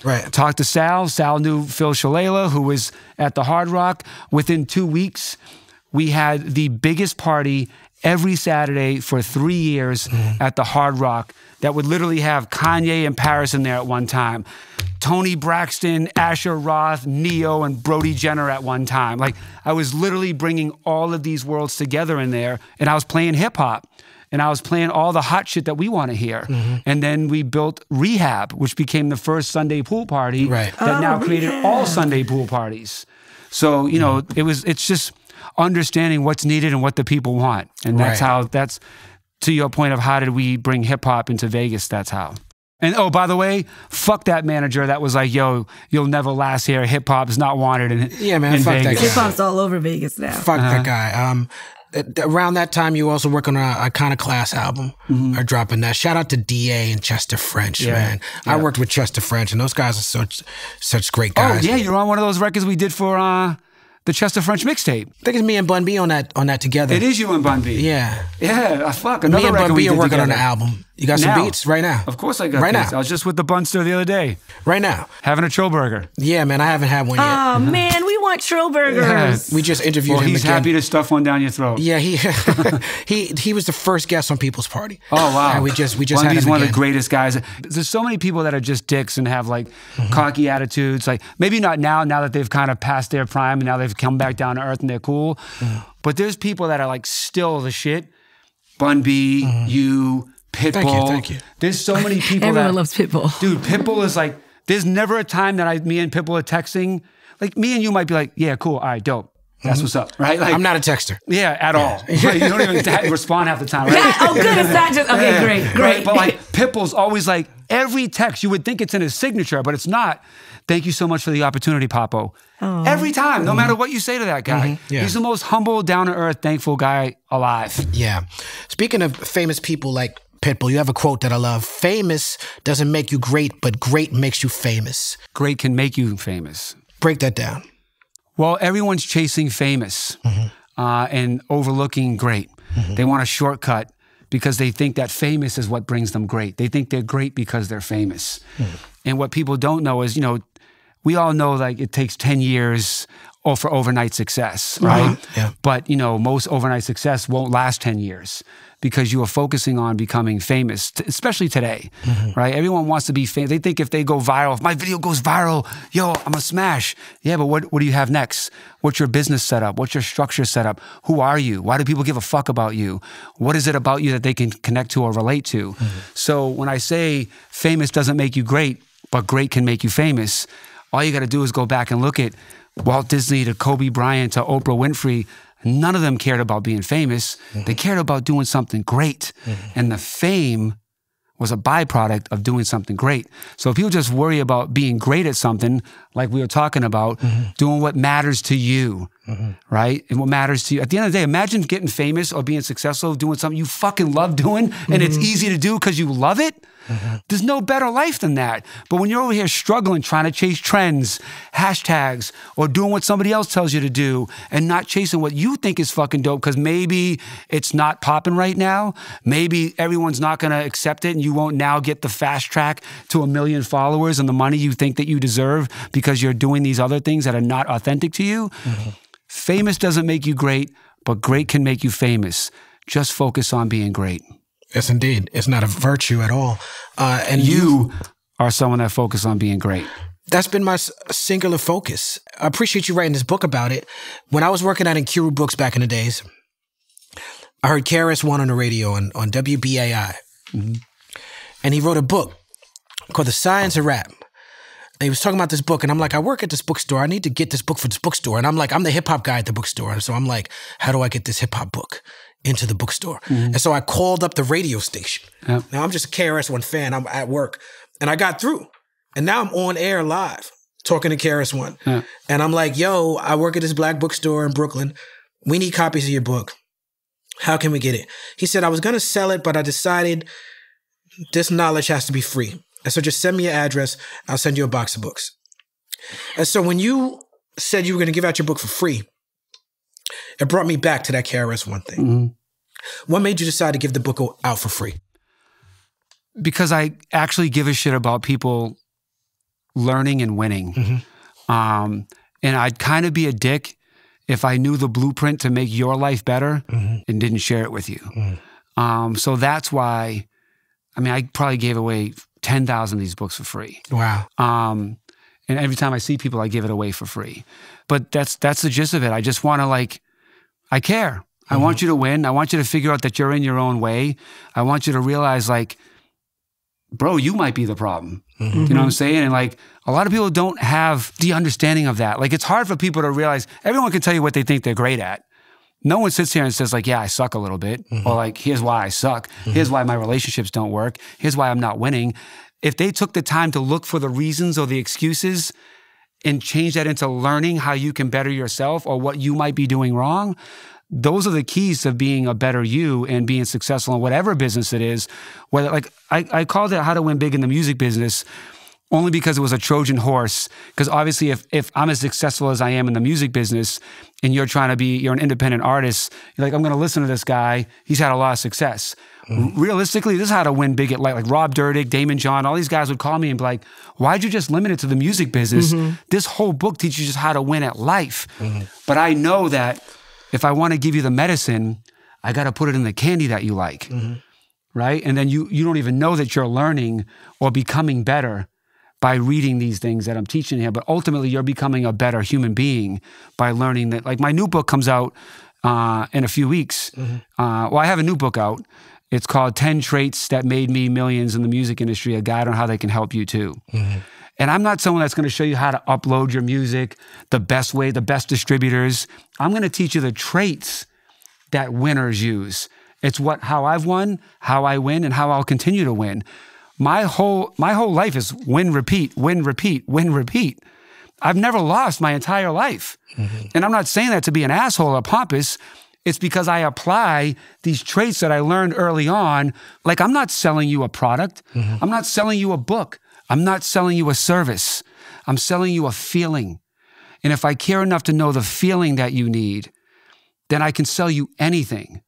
Right. Talked to Sal. Sal knew Phil Shalala, who was at the Hard Rock. Within two weeks, we had the biggest party every Saturday for three years mm-hmm. at the Hard Rock that would literally have Kanye and Paris in there at one time. Toni Braxton, Asher Roth, Ne-Yo, and Brody Jenner at one time. Like, I was literally bringing all of these worlds together in there, and I was playing hip hop and I was playing all the hot shit that we want to hear. Mm-hmm. And then we built Rehab, which became the first Sunday pool party Right. that oh, now Oh, created Rehab. all Sunday pool parties. So, you know, it was it's just understanding what's needed and what the people want. And that's Right. how that's to your point of how did we bring hip hop into Vegas, that's how. And oh, by the way, fuck that manager that was like, "Yo, you'll never last here. Hip hop is not wanted." In, Yeah, man, in fuck that Vegas. guy. Hip hop's all over Vegas now. Fuck Uh-huh. that guy. Um, around that time, you also work on a Iconoclast album, or dropping that. Shout out to Da and Chester French. Yeah, man. I worked with Chester French, and those guys are such such great guys. Oh guys. yeah, you're on one of those records we did for uh, the Chester French mixtape. I think it's me and Bun B on that on that together. It is you and Bun B. Yeah. Yeah, fuck. Another Me and record Bun we B are did working on together. the album. You got some Now. beats right now. Of course I got Right beats. now. I was just with the Bunster the other day, Right now. having a chill burger. Yeah, man. I haven't had one yet. Oh man, we want Trill Burgers. we just interviewed Well, him he's again. happy to stuff one down your throat. Yeah, he he he was the first guest on People's Party. Oh wow! And we just we just Bun B's had him one again. of the greatest guys. There's so many people that are just dicks and have like Mm-hmm. cocky attitudes. Like maybe not now, now that they've kind of passed their prime and now they've come back down to earth and they're cool. Mm-hmm. But there's people that are like still the shit. Bun B, you, Pitbull. Mm-hmm. Thank you, thank you. There's so many people Everyone that loves Pitbull. Dude, Pitbull is like, there's never a time that I, me and Pitbull are texting. Like, me and you might be like, yeah, cool, all right, dope. That's what's up, right? Like, I'm not a texter. yeah, at all. Like, you don't even respond half the time, right? oh, good. It's not just okay. Great, Right, great. but like Pitbull's always like every text, you would think it's in his signature, but it's not. Thank you so much for the opportunity, Papo. Every time, no matter what you say to that guy, Yeah. he's the most humble, down to earth, thankful guy alive. Yeah. Speaking of famous people like Pitbull, you have a quote that I love. Famous doesn't make you great, but great makes you famous. Great can make you famous. Break that down. Well, everyone's chasing famous mm-hmm. uh, and overlooking great. Mm-hmm. They want a shortcut because they think that famous is what brings them great. They think they're great because they're famous. Mm-hmm. And what people don't know is, you know, we all know like it takes 10 years or for overnight success, uh-huh. right? Yeah. But, you know, most overnight success won't last 10 years because you are focusing on becoming famous, especially today, mm-hmm. right? Everyone wants to be famous. They think if they go viral, if my video goes viral, yo, I'm a smash. Yeah, but what, what do you have next? What's your business setup? What's your structure set up? Who are you? Why do people give a fuck about you? What is it about you that they can connect to or relate to? Mm-hmm. So when I say famous doesn't make you great, but great can make you famous, all you got to do is go back and look at Walt Disney to Kobe Bryant to Oprah Winfrey. None of them cared about being famous. Mm-hmm. They cared about doing something great. Mm-hmm. And the fame was a byproduct of doing something great. So if you just worry about being great at something, like we were talking about, mm-hmm. doing what matters to you, right? And what matters to you. At the end of the day, imagine getting famous or being successful, doing something you fucking love doing, and it's easy to do because you love it. There's no better life than that. But when you're over here struggling, trying to chase trends, hashtags, or doing what somebody else tells you to do, and not chasing what you think is fucking dope, because maybe it's not popping right now. Maybe everyone's not going to accept it, and you won't now get the fast track to a million followers and the money you think that you deserve because you're doing these other things that are not authentic to you. Mm-hmm. Famous doesn't make you great, but great can make you famous. Just focus on being great. Yes, indeed. It's not a virtue at all. Uh, and you, You are someone that focuses on being great. that's been my singular focus. I appreciate you writing this book about it. When I was working at Nkiru Books back in the days, I heard KRS-One on the radio on, on WBAI. And he wrote a book called The Science of Rap. And he was talking about this book, and I'm like, I work at this bookstore. I need to get this book for this bookstore. And I'm like, I'm the hip hop guy at the bookstore. And so I'm like, how do I get this hip hop book into the bookstore? And so I called up the radio station. Yep. Now I'm just a KRS-One fan. I'm at work. And I got through. And now I'm on air live talking to KRS-One. Yeah. And I'm like, yo, I work at this black bookstore in Brooklyn. We need copies of your book. How can we get it? He said, I was going to sell it, but I decided this knowledge has to be free. And so just send me your address. I'll send you a box of books. And so when you said you were going to give out your book for free, it brought me back to that KRS-One thing. Mhm. What made you decide to give the book out for free? because I actually give a shit about people learning and winning. Um, and I'd kind of be a dick if I knew the blueprint to make your life better and didn't share it with you. Um, so that's why, I mean, I probably gave away 10,000 of these books for free. Wow. Um, and every time I see people, I give it away for free. But that's that's the gist of it. I just want to like, I care. I want mm-hmm. you to win. I want you to figure out that you're in your own way. I want you to realize like, bro, you might be the problem. Mm-hmm. You know what I'm mm-hmm. saying? And like a lot of people don't have the understanding of that. Like it's hard for people to realize everyone can tell you what they think they're great at. No one sits here and says, like, yeah, I suck a little bit. Or like, here's why I suck. Here's why my relationships don't work. Here's why I'm not winning. If they took the time to look for the reasons or the excuses and change that into learning how you can better yourself or what you might be doing wrong, those are the keys to being a better you and being successful in whatever business it is. Whether like I, I called it how to win big in the music business only because it was a Trojan horse. Because obviously, if if I'm as successful as I am in the music business, and you're trying to be, you're an independent artist, you're like, I'm going to listen to this guy. He's had a lot of success. Mm-hmm. Realistically, this is how to win big at like like Rob Dyrdek, Daymond John. All these guys would call me and be like, "Why'd you just limit it to the music business? Mm-hmm. This whole book teaches you just how to win at life." Mm-hmm. But I know that if I want to give you the medicine, I got to put it in the candy that you like right? And then you you don't even know that you're learning or becoming better by reading these things that I'm teaching here. But ultimately, you're becoming a better human being by learning that. Like my new book comes out uh, in a few weeks. Uh, well, I have a new book out. It's called 10 Traits That Made Me Millions in the Music Industry, a guide on how they can help you too. And I'm not someone that's going to show you how to upload your music the best way, the best distributors. I'm going to teach you the traits that winners use. It's what how I've won, how I win, and how I'll continue to win. My whole my whole life is win, repeat, win, repeat, win, repeat. I've never lost my entire life. Mm-hmm. And I'm not saying that to be an asshole or pompous. It's because I apply these traits that I learned early on. Like, I'm not selling you a product, mm-hmm. I'm not selling you a book, I'm not selling you a service. I'm selling you a feeling. And if I care enough to know the feeling that you need, then I can sell you anything.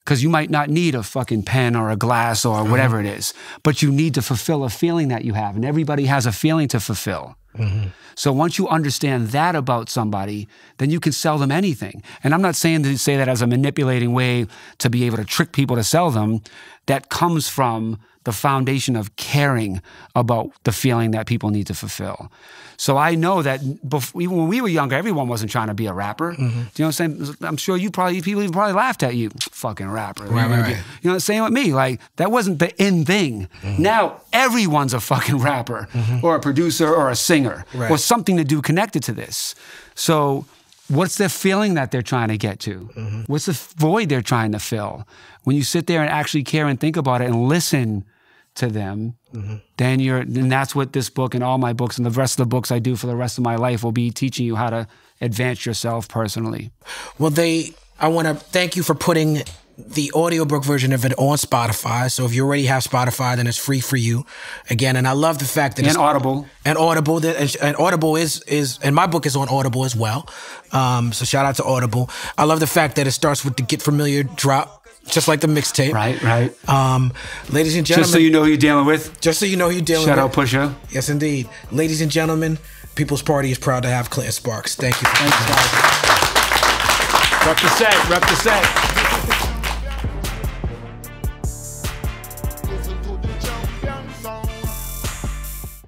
Because you might not need a fucking pen or a glass or uh-huh. whatever it is, but you need to fulfill a feeling that you have. And everybody has a feeling to fulfill. Mm-hmm. So once you understand that about somebody, then you can sell them anything. And I'm not saying to say that as a manipulating way to be able to trick people to sell them. That comes from the foundation of caring about the feeling that people need to fulfill. So I know that before, even when we were younger, everyone wasn't trying to be a rapper. Mm-hmm. Do you know what I'm saying? I'm sure you probably people even probably laughed at you, fucking rapper. Right, right, right. You know, same with me. Like that wasn't the in thing. Mm-hmm. Now everyone's a fucking rapper mm-hmm. or a producer or a singer right. or something to do connected to this. So what's the feeling that they're trying to get to? Mm-hmm. What's the void they're trying to fill? When you sit there and actually care and think about it and listen to them, mm-hmm. then you're and that's what this book and all my books and the rest of the books I do for the rest of my life will be teaching you how to advance yourself personally. Well, they I want to thank you for putting the audiobook version of it on Spotify. So if you already have Spotify, then it's free for you. Again, and I love the fact that and it's Audible. And Audible that and Audible is is and my book is on Audible as well. Um, so shout out to Audible. I love the fact that it starts with the get familiar drop just like the mixtape. Right, right. Um, ladies and gentlemen. Just so you know who you're dealing with. Just so you know who you're dealing Shout with. Shout out Pusha. Yes, indeed. Ladies and gentlemen, People's Party is proud to have Clinton Sparks. Thank you. Thanks, guys. Rep the set. Rep the set.